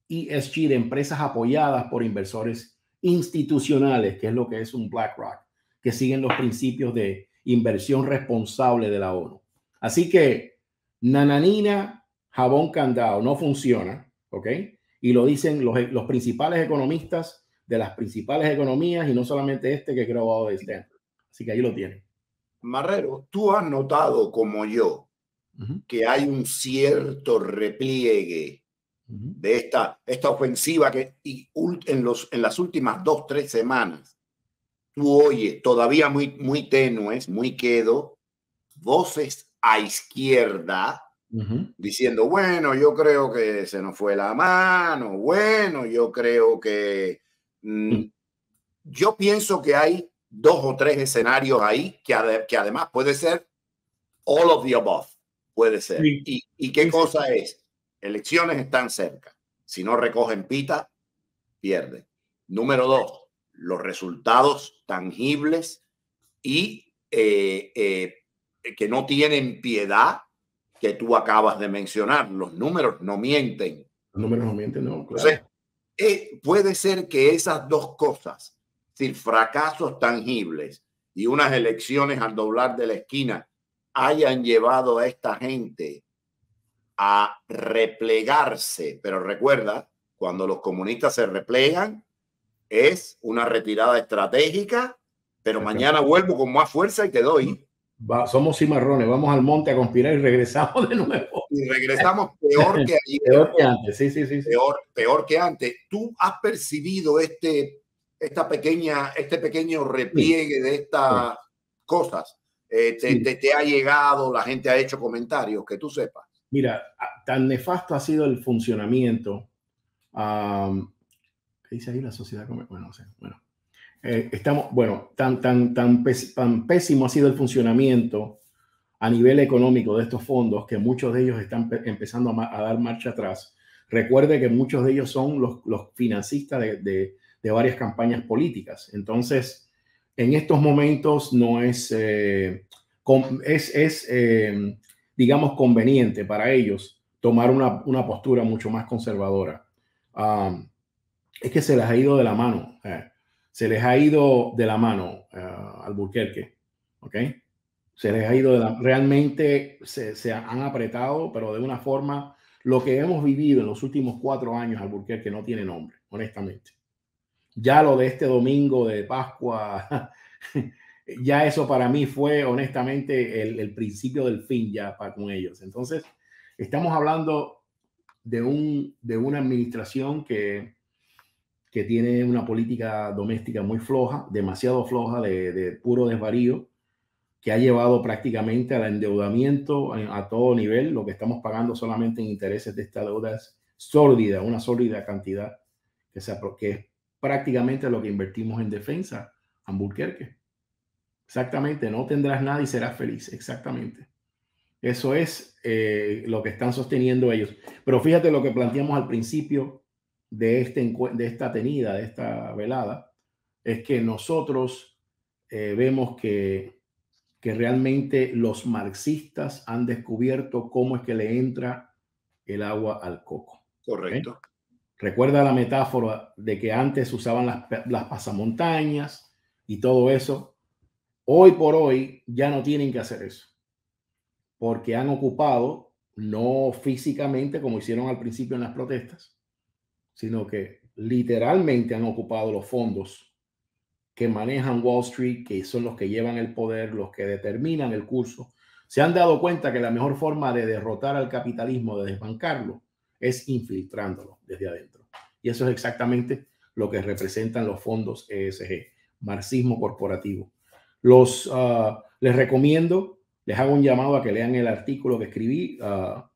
S2: ESG de empresas apoyadas por inversores institucionales, que es lo que es un BlackRock, que siguen los principios de inversión responsable de la ONU. Así que nananina, jabón candado, no funciona, ¿ok? Y lo dicen los, los principales economistas de las principales economías y no solamente este que he grabado de Stanford. Así que ahí lo tienen.
S1: Marrero, tú has notado como yo que hay un cierto repliegue de esta, esta ofensiva que y en, los, en las últimas dos, tres semanas, tú oyes todavía muy, muy tenues, muy quedo, voces a izquierda diciendo, bueno, yo creo que se nos fue la mano, bueno, yo creo que... Mm, yo pienso que hay dos o tres escenarios ahí que, que además puede ser all of the above, puede ser. ¿Y, ¿Y qué cosa es? Elecciones están cerca. Si no recogen pita, pierde. Número dos, los resultados tangibles y eh, eh, que no tienen piedad que tú acabas de mencionar. Los números no mienten.
S2: Los números no mienten, no.
S1: Entonces, eh, puede ser que esas dos cosas, sin fracasos tangibles y unas elecciones al doblar de la esquina, hayan llevado a esta gente a replegarse. Pero recuerda, cuando los comunistas se replegan, es una retirada estratégica, pero mañana vuelvo con más fuerza y te doy
S2: somos cimarrones, vamos al monte a conspirar y regresamos de nuevo.
S1: Y regresamos peor que <laughs>
S2: peor que antes, sí, sí, sí.
S1: Peor, peor que antes. ¿Tú has percibido este, esta pequeña, este pequeño repliegue de estas cosas? Eh, te, ha llegado, la gente ha hecho comentarios, que tú sepas.
S2: Mira, tan nefasto ha sido el funcionamiento. ¿Qué dice ahí la sociedad? Bueno, no sé. Bueno, eh, estamos, bueno, tan, tan, tan, pésimo ha sido el funcionamiento a nivel económico de estos fondos que muchos de ellos están empezando a, dar marcha atrás. Recuerde que muchos de ellos son los, los financistas de, de, varias campañas políticas. Entonces, en estos momentos no es, eh, es, es eh, digamos, conveniente para ellos tomar una, una postura mucho más conservadora. Ah, es que se les ha ido de la mano se les ha ido de la mano uh, al Burquerque, ¿ok? Se les ha ido de la... Realmente se, se, han apretado, pero de una forma... Lo que hemos vivido en los últimos cuatro años al Burquerque no tiene nombre, honestamente. Ya lo de este domingo de Pascua, <laughs> ya eso para mí fue honestamente el, el principio del fin ya para con ellos. Entonces, estamos hablando de, un, de una administración que que tiene una política doméstica muy floja, demasiado floja, de, puro desvarío, que ha llevado prácticamente al endeudamiento a, todo nivel. Lo que estamos pagando solamente en intereses de esta deuda es sórdida, una sólida cantidad, que, sea, que prácticamente lo que invertimos en defensa, Hamburguerque. Exactamente, no tendrás nada y serás feliz, exactamente. Eso es eh, lo que están sosteniendo ellos. Pero fíjate lo que planteamos al principio de, este, de esta tenida, de esta velada, es que nosotros eh, vemos que, que realmente los marxistas han descubierto cómo es que le entra el agua al coco.
S1: Correcto.
S2: Recuerda la metáfora de que antes usaban las, las pasamontañas y todo eso. Hoy por hoy ya no tienen que hacer eso, porque han ocupado, no físicamente como hicieron al principio en las protestas, sino que literalmente han ocupado los fondos que manejan Wall Street, que son los que llevan el poder, los que determinan el curso. Se han dado cuenta que la mejor forma de derrotar al capitalismo, de desbancarlo, es infiltrándolo desde adentro. Y eso es exactamente lo que representan los fondos ESG, marxismo corporativo. Los, ah, les recomiendo, les hago un llamado a que lean el artículo que escribí ah,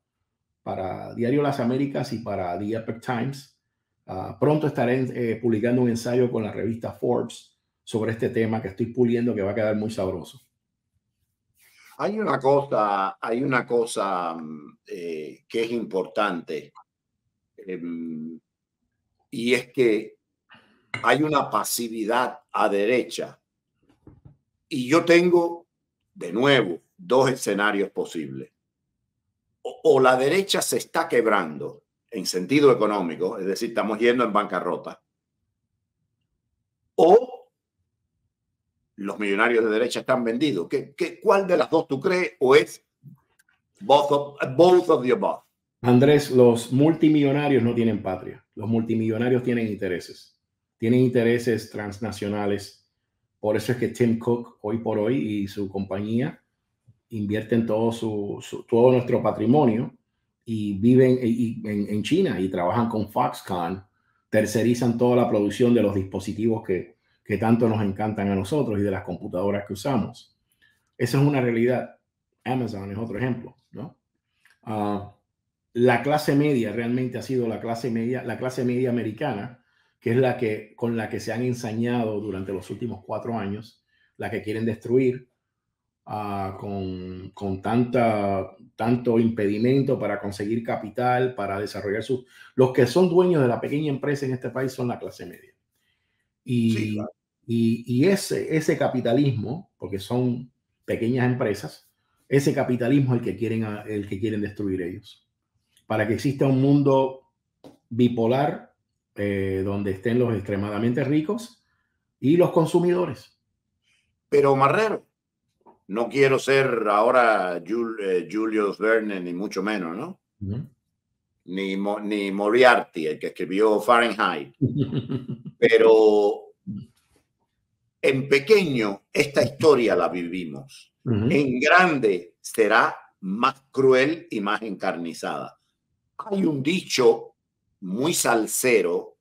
S2: para Diario Las Américas y para The Epoch Times Ah, pronto estaré eh, publicando un ensayo con la revista Forbes sobre este tema que estoy puliendo que va a quedar muy sabroso.
S1: Hay una cosa, hay una cosa mm, eh, que es importante em, y es que hay una pasividad a derecha y yo tengo de nuevo dos escenarios posibles. o la derecha se está quebrando en sentido económico, es decir, estamos yendo en bancarrota, o los millonarios de derecha están vendidos. ¿Qué, qué, cuál de las dos tú crees o es both of, both of the?
S2: Andrés, los multimillonarios no tienen patria. Los multimillonarios tienen intereses. Tienen intereses transnacionales Por eso es que Tim Cook hoy por hoy y su compañía invierten todo, su, todo nuestro patrimonio y viven en, en, China y trabajan con Foxconn, tercerizan toda la producción de los dispositivos que, que tanto nos encantan a nosotros y de las computadoras que usamos. Esa es una realidad. Amazon es otro ejemplo, ¿no? Ah, la clase media realmente ha sido la clase media, la clase media americana, que es la que con la que se han ensañado durante los últimos cuatro años, la que quieren destruir uh, con, con, tanta, tanto impedimento para conseguir capital, para desarrollar sus... Los que son dueños de la pequeña empresa en este país son la clase media. Y, y, y ese, ese capitalismo, porque son pequeñas empresas, ese capitalismo es el que quieren, el que quieren destruir ellos para que exista un mundo bipolar eh, donde estén los extremadamente ricos y los consumidores.
S1: Pero Marrero, no quiero ser ahora eh, Julius Verne, ni mucho menos, ¿no? ni, ni Moriarty, el que escribió Fahrenheit. <laughs> Pero en pequeño esta historia la vivimos. En grande será más cruel y más encarnizada hay un dicho muy salsero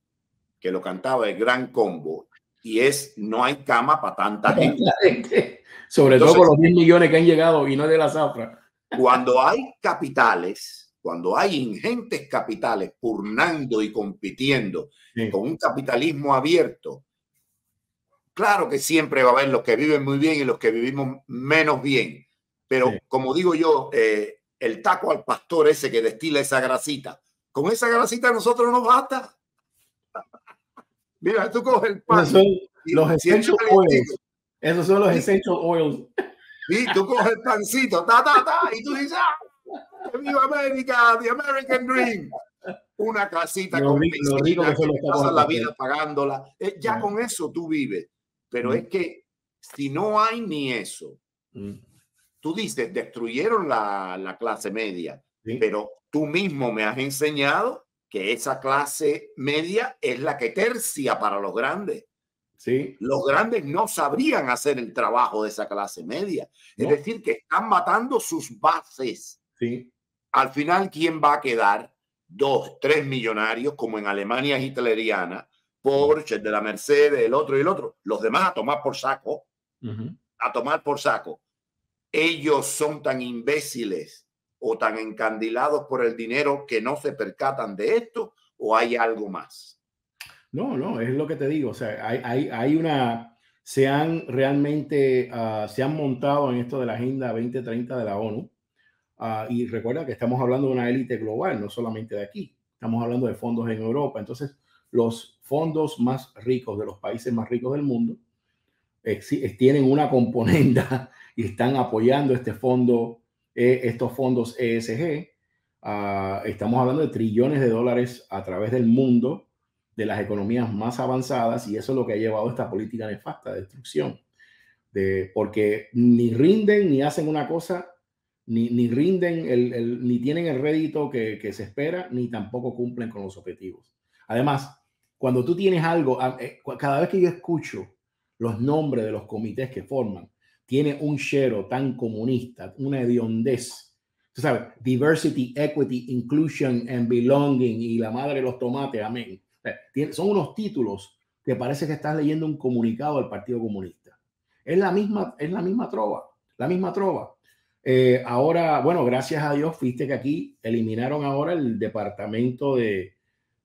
S1: que lo cantaba el Gran Combo y es no hay cama para tanta <laughs> gente.
S2: Sobre todo con los 10 millones que han llegado y no de la zafra.
S1: Cuando hay capitales, cuando hay ingentes capitales purnando y compitiendo con un capitalismo abierto, claro que siempre va a haber los que viven muy bien y los que vivimos menos bien. Pero como digo yo, eh, el taco al pastor ese que destila esa grasita. Con esa grasita nosotros nos basta. <laughs> Mira, tú coges el pan.
S2: los essential oils. Esos son los essential oils.
S1: Y tú coges el pancito, ta, ta, ta, y tú dices, ¡ah! ¡Viva América! ¡The American Dream! Una casita con piscina que pasas la vida pagándola. Eh, ya con eso tú vives. Pero es que si no hay ni eso, mm tú dices, destruyeron la, clase media, pero tú mismo me has enseñado que esa clase media es la que tercia para los grandes.
S2: Sí.
S1: Los grandes no sabrían hacer el trabajo de esa clase media. Es decir, que están matando sus bases.
S2: Sí.
S1: Al final, ¿quién va a quedar? Dos, tres millonarios, como en Alemania hitleriana, Porsche, de la Mercedes, el otro y el otro. Los demás a tomar por saco. A tomar por saco ellos son tan imbéciles o tan encandilados por el dinero que no se percatan de esto o hay algo más?
S2: No, no, es lo que te digo. O sea, hay, hay, una, se han realmente, ah, se han montado en esto de la Agenda 2030 de la ONU. Ah, y recuerda que estamos hablando de una élite global, no solamente de aquí. Estamos hablando de fondos en Europa. Entonces, los fondos más ricos de los países más ricos del mundo tienen una componenda <laughs> y están apoyando este fondo, eh, estos fondos ESG. Ah, estamos hablando de trillones de dólares a través del mundo de las economías más avanzadas y eso es lo que ha llevado esta política nefasta de destrucción. De, porque ni rinden ni hacen una cosa, ni, ni rinden, el, ni tienen el rédito que, que, se espera, ni tampoco cumplen con los objetivos. Además, cuando tú tienes algo, ah, eh, cada vez que yo escucho los nombres de los comités que forman, tiene un shero tan comunista, una hediondez. Sabes, diversity, equity, inclusion and belonging y la madre de los tomates, amén. Son unos títulos que parece que estás leyendo un comunicado del Partido Comunista. Es la misma, es la misma trova, la misma trova. Eh, ahora, bueno, gracias a Dios, fuiste que aquí eliminaron ahora el departamento de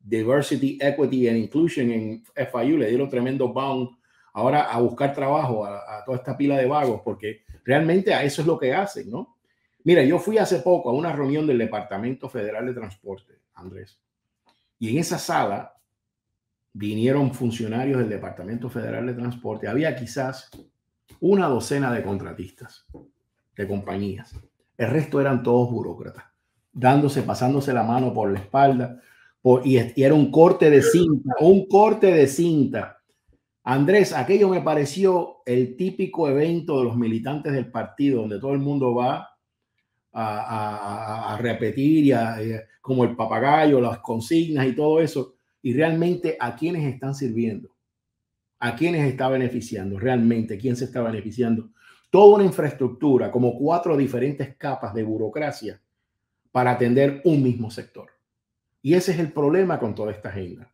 S2: Diversity, Equity and Inclusion en FIU, le dieron tremendo bound ahora a buscar trabajo a, toda esta pila de vagos, porque realmente a eso es lo que hacen, ¿no? Mira, yo fui hace poco a una reunión del Departamento Federal de Transporte, Andrés, y en esa sala vinieron funcionarios del Departamento Federal de Transporte. Había quizás una docena de contratistas, de compañías. El resto eran todos burócratas, dándose, pasándose la mano por la espalda, y, y era un corte de cinta, un corte de cinta Andrés, aquello me pareció el típico evento de los militantes del partido, donde todo el mundo va a, repetir y como el papagayo, las consignas y todo eso, y realmente a quienes están sirviendo. ¿A quiénes está beneficiando? Realmente, ¿quién se está beneficiando? Toda una infraestructura, como cuatro diferentes capas de burocracia para atender un mismo sector. Y ese es el problema con toda esta agenda.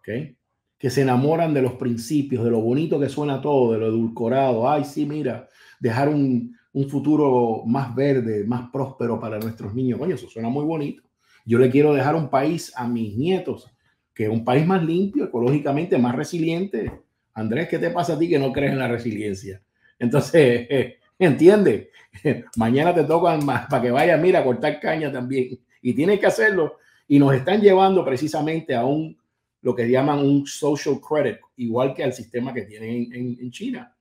S2: ¿okay? Que se enamoran de los principios, de lo bonito que suena todo, de lo edulcorado. Ay, sí, mira, dejar un, un futuro más verde, más próspero para nuestros niños. Coño, eso suena muy bonito. Yo le quiero dejar un país a mis nietos, que es un país más limpio, ecológicamente más resiliente. Andrés, ¿qué te pasa a ti que no crees en la resiliencia? Entonces, <laughs> entiende, <laughs> mañana te tocan más para que vaya, mira, a cortar caña también. Y tienes que hacerlo. Y nos están llevando precisamente a un, lo que llaman un social credit, igual que al sistema que tienen en, en China.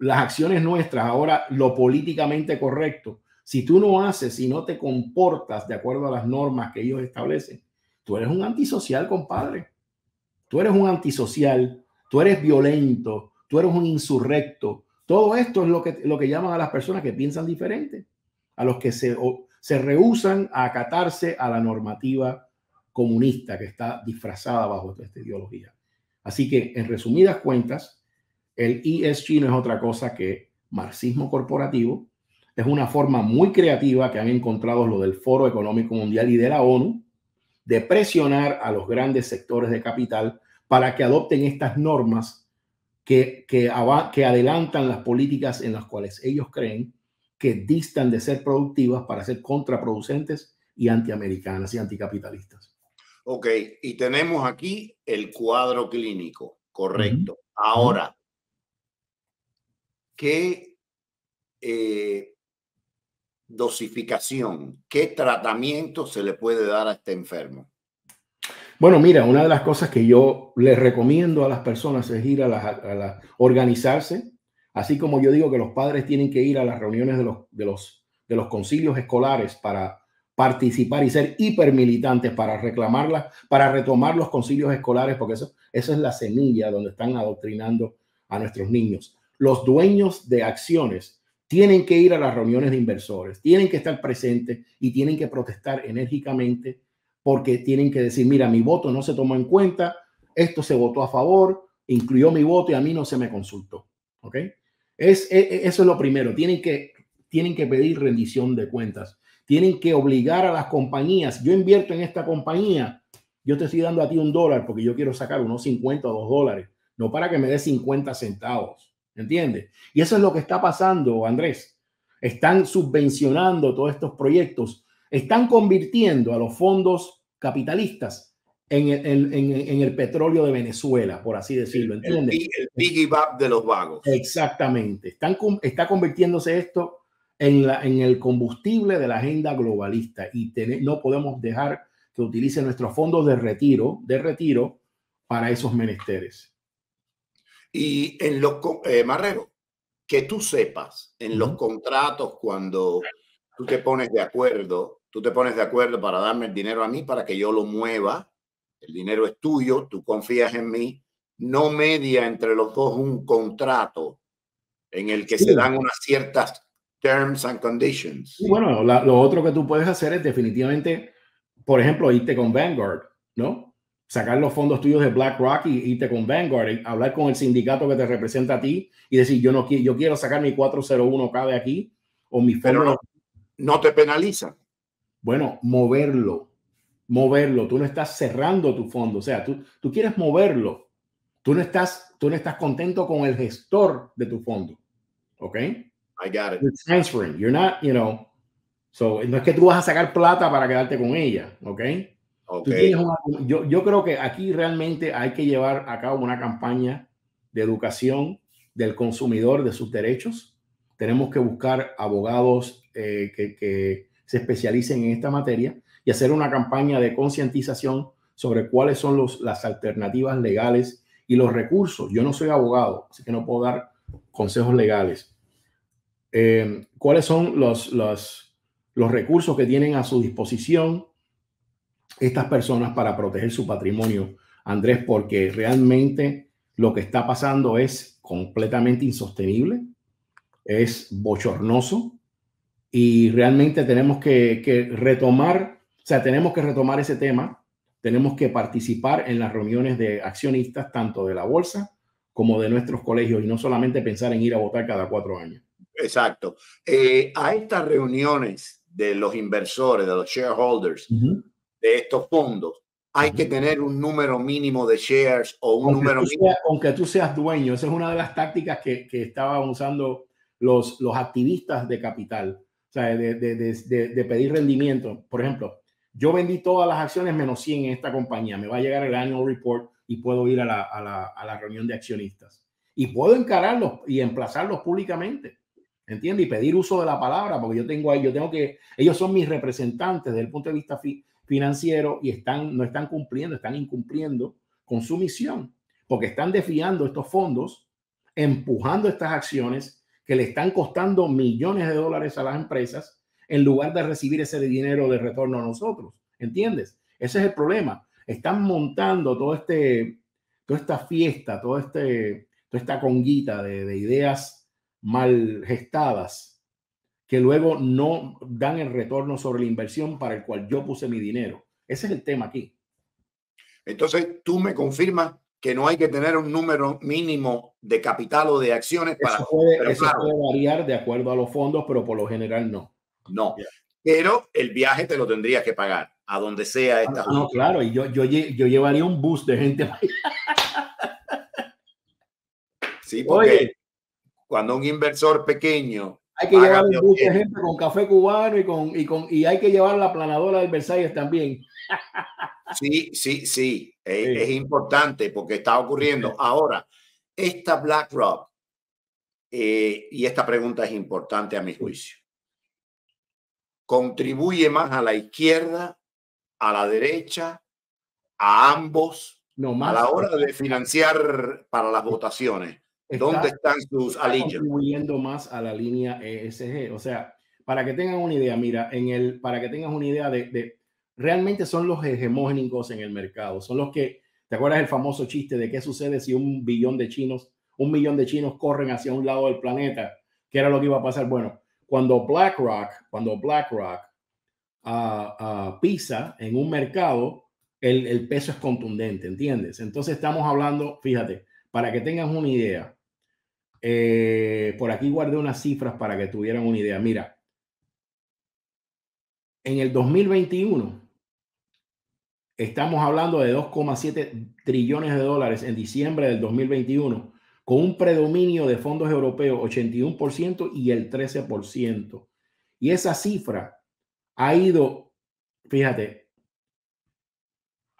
S2: Las acciones nuestras, ahora lo políticamente correcto, si tú no haces, si no te comportas de acuerdo a las normas que ellos establecen, tú eres un antisocial, compadre. Tú eres un antisocial, tú eres violento, tú eres un insurrecto. Todo esto es lo que, lo que llaman a las personas que piensan diferente, a los que se, se rehusan a acatarse a la normativa comunista que está disfrazada bajo esta ideología. Así que, en resumidas cuentas, el ESG no es otra cosa que marxismo corporativo es una forma muy creativa que han encontrado lo del Foro Económico Mundial y de la ONU de presionar a los grandes sectores de capital para que adopten estas normas que, que, que adelantan las políticas en las cuales ellos creen que distan de ser productivas para ser contraproducentes y antiamericanas y anticapitalistas.
S1: Ok, y tenemos aquí el cuadro clínico, correcto. Ahora, ¿qué eh, dosificación? ¿Qué tratamiento se le puede dar a este enfermo?
S2: Bueno, mira, una de las cosas que yo les recomiendo a las personas es ir a, la, organizarse, así como yo digo que los padres tienen que ir a las reuniones de los, de los, de los concilios escolares para participar y ser hipermilitantes para reclamarlas, para retomar los concilios escolares, porque eso, eso es la semilla donde están adoctrinando a nuestros niños. Los dueños de acciones tienen que ir a las reuniones de inversores, tienen que estar presentes y tienen que protestar enérgicamente porque tienen que decir, mira, mi voto no se tomó en cuenta, esto se votó a favor, incluyó mi voto y a mí no se me consultó. ¿Ok? Es, e, e, eso es lo primero, tienen que, tienen que pedir rendición de cuentas, tienen que obligar a las compañías, yo invierto en esta compañía, yo te estoy dando a ti un dólar porque yo quiero sacar unos 50 o 2 dólares, no para que me dé 50 centavos. ¿Entiendes? Y eso es lo que está pasando, Andrés. Están subvencionando todos estos proyectos, están convirtiendo a los fondos capitalistas en el, en, el petróleo de Venezuela, por así decirlo. ¿entiendes?
S1: El, de los vagos.
S2: Exactamente. Están, está convirtiéndose esto en, la, en el combustible de la agenda globalista y no podemos dejar que utilicen nuestros fondos de retiro, de retiro para esos menesteres.
S1: Y en los, eh, Marrero, que tú sepas, en los contratos, cuando tú te pones de acuerdo, tú te pones de acuerdo para darme el dinero a mí, para que yo lo mueva, el dinero es tuyo, tú confías en mí, no media entre los dos un contrato en el que se dan unas ciertas terms and conditions.
S2: bueno, lo otro que tú puedes hacer es definitivamente, por ejemplo, irte con Vanguard, ¿no? sacar los fondos tuyos de BlackRock y irte con Vanguard, hablar con el sindicato que te representa a ti y decir, yo no quiero, yo quiero sacar mi 401k de aquí o mi
S1: fondo. no, te penaliza.
S2: Bueno, moverlo, moverlo. Tú no estás cerrando tu fondo, o sea, tú, tú quieres moverlo. Tú no estás, tú no estás contento con el gestor de tu fondo, ¿ok?
S1: I got it.
S2: You're transferring. You're not, you know. So, no es que tú vas a sacar plata para quedarte con ella, ¿ok? yo, yo creo que aquí realmente hay que llevar a cabo una campaña de educación del consumidor de sus derechos. Tenemos que buscar abogados eh, que, que, se especialicen en esta materia y hacer una campaña de concientización sobre cuáles son los, las alternativas legales y los recursos. Yo no soy abogado, así que no puedo dar consejos legales. Eh, ¿Cuáles son los, los, los recursos que tienen a su disposición? estas personas para proteger su patrimonio, Andrés, porque realmente lo que está pasando es completamente insostenible, es bochornoso y realmente tenemos que, retomar, o sea, tenemos que retomar ese tema, tenemos que participar en las reuniones de accionistas, tanto de la bolsa como de nuestros colegios y no solamente pensar en ir a votar cada cuatro años.
S1: Exacto. Eh, a estas reuniones de los inversores, de los shareholders de estos fondos, hay que tener un número mínimo de shares o un número mínimo.
S2: aunque tú seas dueño, esa es una de las tácticas que, que estaban usando los, los activistas de capital, o sea, de, pedir rendimiento. Por ejemplo, yo vendí todas las acciones menos 100 en esta compañía, me va a llegar el annual report y puedo ir a la, a la, a la reunión de accionistas. Y puedo encararlos y emplazarlos públicamente. ¿Entiendes? Y pedir uso de la palabra, porque yo tengo ahí, yo tengo que, ellos son mis representantes desde el punto de vista financiero y están, no están cumpliendo, están incumpliendo con su misión, porque están desviando estos fondos, empujando estas acciones que le están costando millones de dólares a las empresas en lugar de recibir ese dinero de retorno a nosotros. ¿Entiendes? Ese es el problema. Están montando todo este, toda esta fiesta, todo este, toda esta conguita de, de ideas mal gestadas que luego no dan el retorno sobre la inversión para el cual yo puse mi dinero. Ese es el tema aquí.
S1: Entonces, tú me confirmas que no hay que tener un número mínimo de capital o de acciones para...
S2: Eso puede, eso puede variar de acuerdo a los fondos, pero por lo general no.
S1: No, pero el viaje te lo tendrías que pagar a donde sea esta.
S2: Ah, no, claro, y yo, yo, yo llevaría un bus de gente.
S1: sí, porque cuando un inversor pequeño
S2: hay que llevar mucha gente con café cubano y con, y con y hay que llevar la planadora del Versalles también.
S1: Sí, sí, sí. Es, importante porque está ocurriendo. Ahora, esta BlackRock, eh, y esta pregunta es importante a mi juicio, contribuye más a la izquierda, a la derecha, a ambos, no, más a la hora de financiar para las votaciones. ¿Dónde están sus alillos?
S2: Contribuyendo más a la línea ESG. O sea, para que tengan una idea, mira, en el, para que tengas una idea de, de, realmente son los hegemónicos en el mercado. Son los que, ¿te acuerdas el famoso chiste de qué sucede si un billón de chinos, un millón de chinos corren hacia un lado del planeta? ¿Qué era lo que iba a pasar? Bueno, cuando BlackRock, cuando BlackRock uh, uh, pisa en un mercado, el, el peso es contundente, ¿entiendes? Entonces estamos hablando, fíjate, para que tengas una idea, eh, por aquí guardé unas cifras para que tuvieran una idea. Mira, en el 2021 estamos hablando de 2,7 trillones de dólares en diciembre del 2021, con un predominio de fondos europeos 81% y el 13%. Y esa cifra ha ido, fíjate,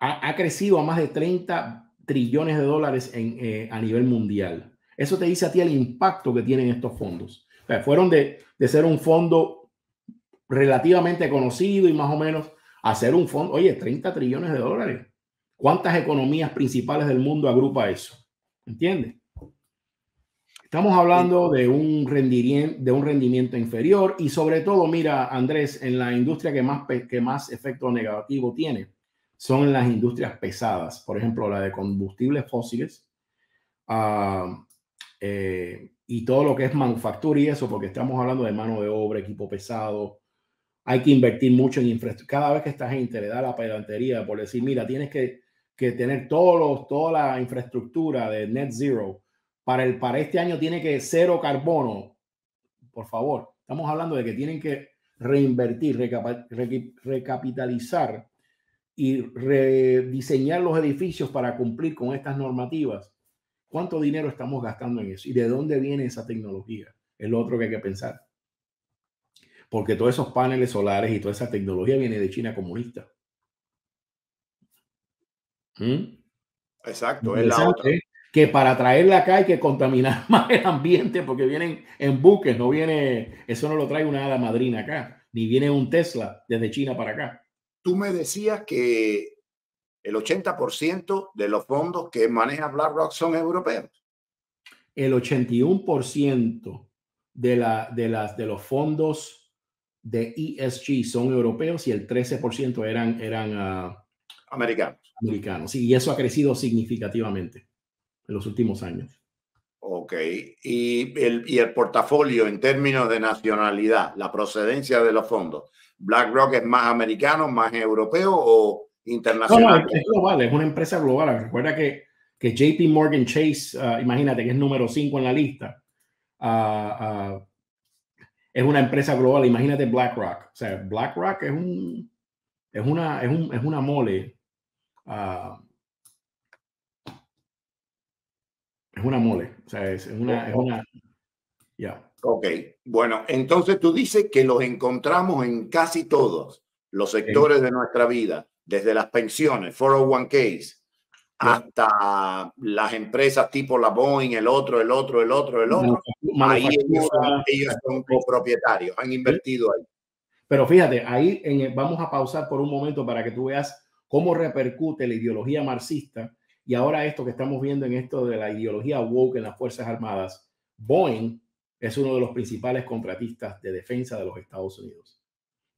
S2: ha, crecido a más de 30 trillones de dólares en, eh, a nivel mundial. Eso te dice a ti el impacto que tienen estos fondos. fueron de, de ser un fondo relativamente conocido y más o menos a ser un fondo, oye, 30 trillones de dólares. ¿Cuántas economías principales del mundo agrupa eso? ¿Entiendes? Estamos hablando de un, rendimiento, de un rendimiento inferior y sobre todo, mira, Andrés, en la industria que más, que más efecto negativo tiene son las industrias pesadas, por ejemplo, la de combustibles fósiles, uh, eh, y todo lo que es manufactura y eso, porque estamos hablando de mano de obra, equipo pesado. Hay que invertir mucho en infraestructura. Cada vez que esta gente le da la pedantería por decir, mira, tienes que, que tener todos los, toda la infraestructura de net zero. Para, el, para este año tiene que cero carbono. Por favor, estamos hablando de que tienen que reinvertir, recapitalizar y rediseñar los edificios para cumplir con estas normativas ¿Cuánto dinero estamos gastando en eso? ¿Y de dónde viene esa tecnología? Es lo otro que hay que pensar. Porque todos esos paneles solares y toda esa tecnología viene de China comunista.
S1: ¿Mm? Exacto, es la otra.
S2: Que para traerla acá hay que contaminar <laughs> más el ambiente porque vienen en buques, no viene, eso no lo trae una hada madrina acá, ni viene un Tesla desde China para acá.
S1: Tú me decías que el 80% de los fondos que maneja BlackRock son europeos.
S2: El 81% de, la, de, las, de los fondos de ESG son europeos y el 13% eran, eran uh,
S1: americanos.
S2: Americanos, y eso ha crecido significativamente en los últimos años.
S1: Ok, y el, y el portafolio en términos de nacionalidad, la procedencia de los fondos, ¿BlackRock es más americano, más europeo o internacional.
S2: es global, es una empresa global. Recuerda que que JP Morgan Chase, ah, imagínate que es número 5 en la lista, ah, es una empresa global, imagínate BlackRock. O sea, BlackRock es un es una, es un, es una mole. es una mole. O sea, es, una, es una,
S1: ya. Ok, bueno, entonces tú dices que los encontramos en casi todos los sectores de nuestra vida, desde las pensiones, 401ks, hasta las empresas tipo la Boeing, el otro, el otro, el otro, el otro. Ahí ellos son, ellos son copropietarios, han invertido ahí.
S2: Pero fíjate, ahí en, vamos a pausar por un momento para que tú veas cómo repercute la ideología marxista y ahora esto que estamos viendo en esto de la ideología woke en las Fuerzas Armadas. Boeing es uno de los principales contratistas de defensa de los Estados Unidos.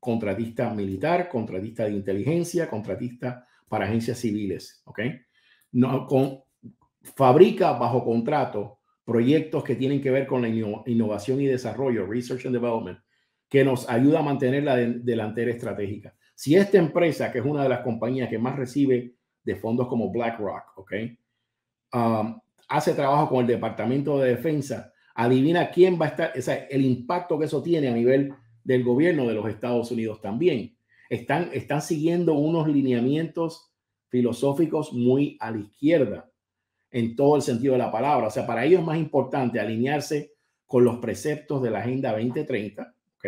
S2: Contratista militar, contratista de inteligencia, contratista para agencias civiles, ¿ok? No, con, fabrica bajo contrato proyectos que tienen que ver con la innovación y desarrollo, research and development, que nos ayuda a mantener la delantera estratégica. Si esta empresa, que es una de las compañías que más recibe de fondos como BlackRock, ¿ok? Um, hace trabajo con el Departamento de Defensa, adivina quién va a estar, o sea, el impacto que eso tiene a nivel del gobierno de los Estados Unidos también. Están, están siguiendo unos lineamientos filosóficos muy a la izquierda en todo el sentido de la palabra. O sea, para ellos es más importante alinearse con los preceptos de la Agenda 2030, ¿ok?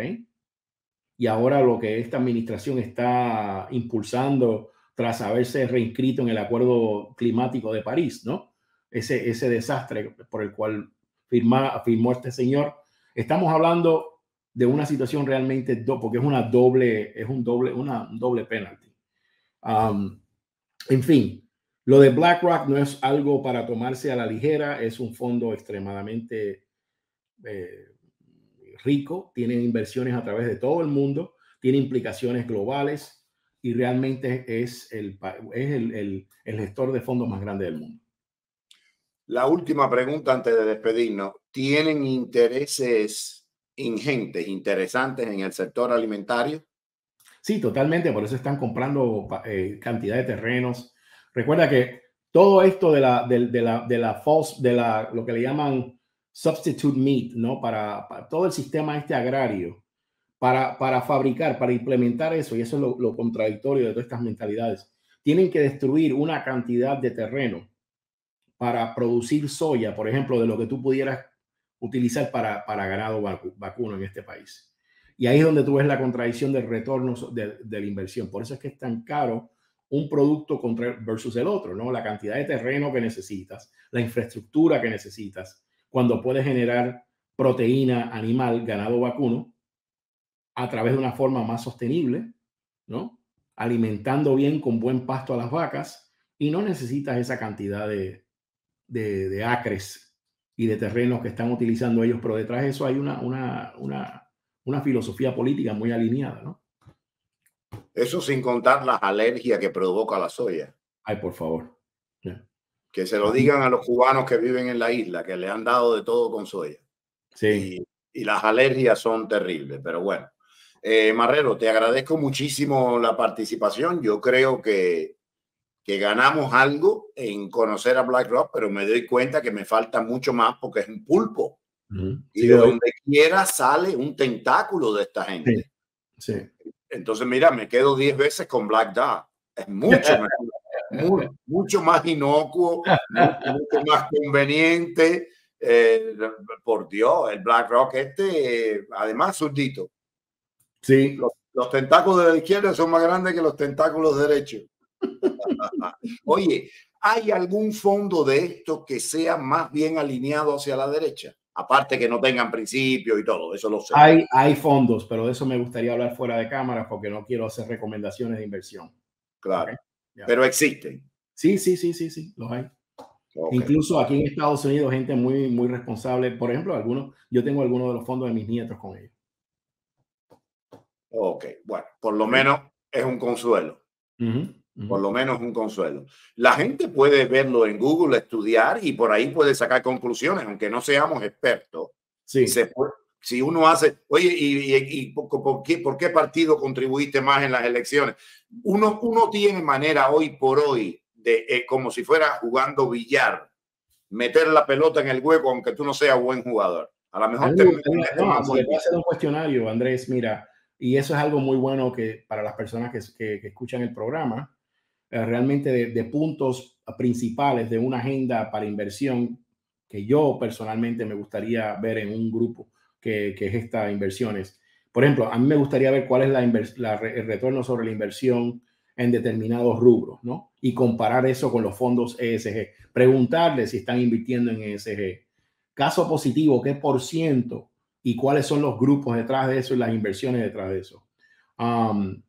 S2: Y ahora lo que esta administración está impulsando tras haberse reinscrito en el Acuerdo Climático de París, ¿no? Ese, ese desastre por el cual firmó este señor. Estamos hablando de una situación realmente, porque es una doble, es un doble, una doble penalty. Um, en fin, lo de BlackRock no es algo para tomarse a la ligera, es un fondo extremadamente eh, rico, tiene inversiones a través de todo el mundo, tiene implicaciones globales y realmente es el, es el, el gestor de fondos más grande del mundo.
S1: La última pregunta antes de despedirnos. ¿Tienen intereses ingentes, interesantes en el sector alimentario?
S2: Sí, totalmente. Por eso están comprando eh, cantidad de terrenos. Recuerda que todo esto de la, de, la, de la false, de la, lo que le llaman substitute meat, ¿no? Para, todo el sistema este agrario, para, para fabricar, para implementar eso, y eso es lo, lo contradictorio de todas estas mentalidades, tienen que destruir una cantidad de terreno para producir soya, por ejemplo, de lo que tú pudieras utilizar para, para ganado vacuno en este país. Y ahí es donde tú ves la contradicción del retorno de, de, la inversión. Por eso es que es tan caro un producto contra, versus el otro, ¿no? La cantidad de terreno que necesitas, la infraestructura que necesitas, cuando puedes generar proteína animal, ganado vacuno, a través de una forma más sostenible, ¿no? Alimentando bien con buen pasto a las vacas y no necesitas esa cantidad de, de, de acres y de terrenos que están utilizando ellos, pero detrás de eso hay una, una, una, una filosofía política muy alineada, ¿no?
S1: Eso sin contar las alergias que provoca la soya.
S2: Ay, por favor.
S1: Que se lo digan a los cubanos que viven en la isla, que le han dado de todo con soya. Sí. Y, y las alergias son terribles, pero bueno. Eh, Marrero, te agradezco muchísimo la participación. Yo creo que que ganamos algo en conocer a BlackRock, pero me doy cuenta que me falta mucho más porque es un pulpo. y de donde quiera sale un tentáculo de esta gente. Sí. Entonces, mira, me quedo 10 veces con Black Dog. Es mucho, <laughs> mucho más inocuo, mucho, más conveniente. Eh, por Dios, el BlackRock este, además, surdito. Sí. Los, los tentáculos de la izquierda son más grandes que los tentáculos derechos. <laughs> Oye, ¿hay algún fondo de esto que sea más bien alineado hacia la derecha? Aparte que no tengan principios y todo, eso lo sé.
S2: Hay, hay fondos, pero de eso me gustaría hablar fuera de cámara porque no quiero hacer recomendaciones de inversión.
S1: Claro, pero existen.
S2: Sí, sí, sí, sí, sí, los hay. Incluso aquí en Estados Unidos, gente muy, muy responsable. Por ejemplo, algunos, yo tengo algunos de los fondos de mis nietos con ellos.
S1: Ok, bueno, por lo menos es un consuelo. Por lo menos un consuelo. La gente puede verlo en Google, estudiar y por ahí puede sacar conclusiones, aunque no seamos expertos. Sí. si uno hace, oye, ¿y, por, qué, por, qué, partido contribuiste más en las elecciones? Uno, uno tiene manera hoy por hoy de eh, como si fuera jugando billar, meter la pelota en el hueco aunque tú no seas buen jugador. A lo mejor te,
S2: hacer un cuestionario, Andrés, mira, y eso es algo muy bueno que para las personas que, que, escuchan el programa, realmente de, puntos principales de una agenda para inversión que yo personalmente me gustaría ver en un grupo que, que es estas inversiones. Por ejemplo, a mí me gustaría ver cuál es la, la el retorno sobre la inversión en determinados rubros, ¿no? Y comparar eso con los fondos ESG. Preguntarle si están invirtiendo en ESG. Caso positivo, ¿qué por ciento y cuáles son los grupos detrás de eso y las inversiones detrás de eso? Um,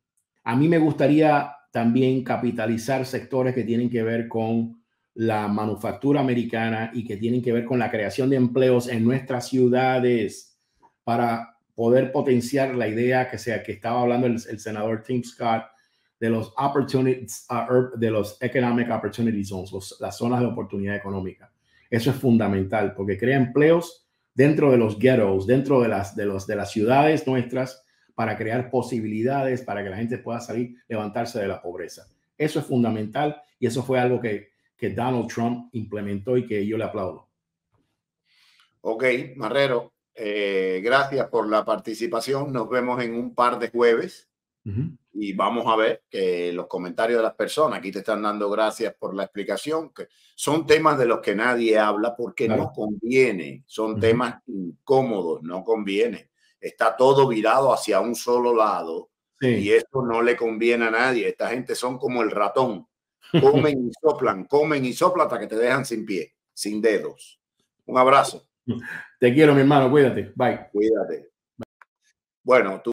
S2: a mí me gustaría también capitalizar sectores que tienen que ver con la manufactura americana y que tienen que ver con la creación de empleos en nuestras ciudades para poder potenciar la idea que sea que estaba hablando el, senador Tim Scott de los opportunities uh, de los economic opportunity zones, las zonas de oportunidad económica. Eso es fundamental porque crea empleos dentro de los ghettos, dentro de las de los de las ciudades nuestras para crear posibilidades para que la gente pueda salir, levantarse de la pobreza. Eso es fundamental y eso fue algo que que Donald Trump implementó y que yo le aplaudo.
S1: Ok, Marrero, eh, gracias por la participación. Nos vemos en un par de jueves y vamos a ver que los comentarios de las personas aquí te están dando gracias por la explicación, que son temas de los que nadie habla porque no conviene, son temas incómodos, no conviene. Está todo virado hacia un solo lado y eso no le conviene a nadie. Esta gente son como el ratón <laughs> comen y soplan, comen y soplan hasta que te dejan sin pie, sin dedos. Un abrazo.
S2: Te quiero, mi hermano. Cuídate. Bye.
S1: Cuídate. Bueno, tú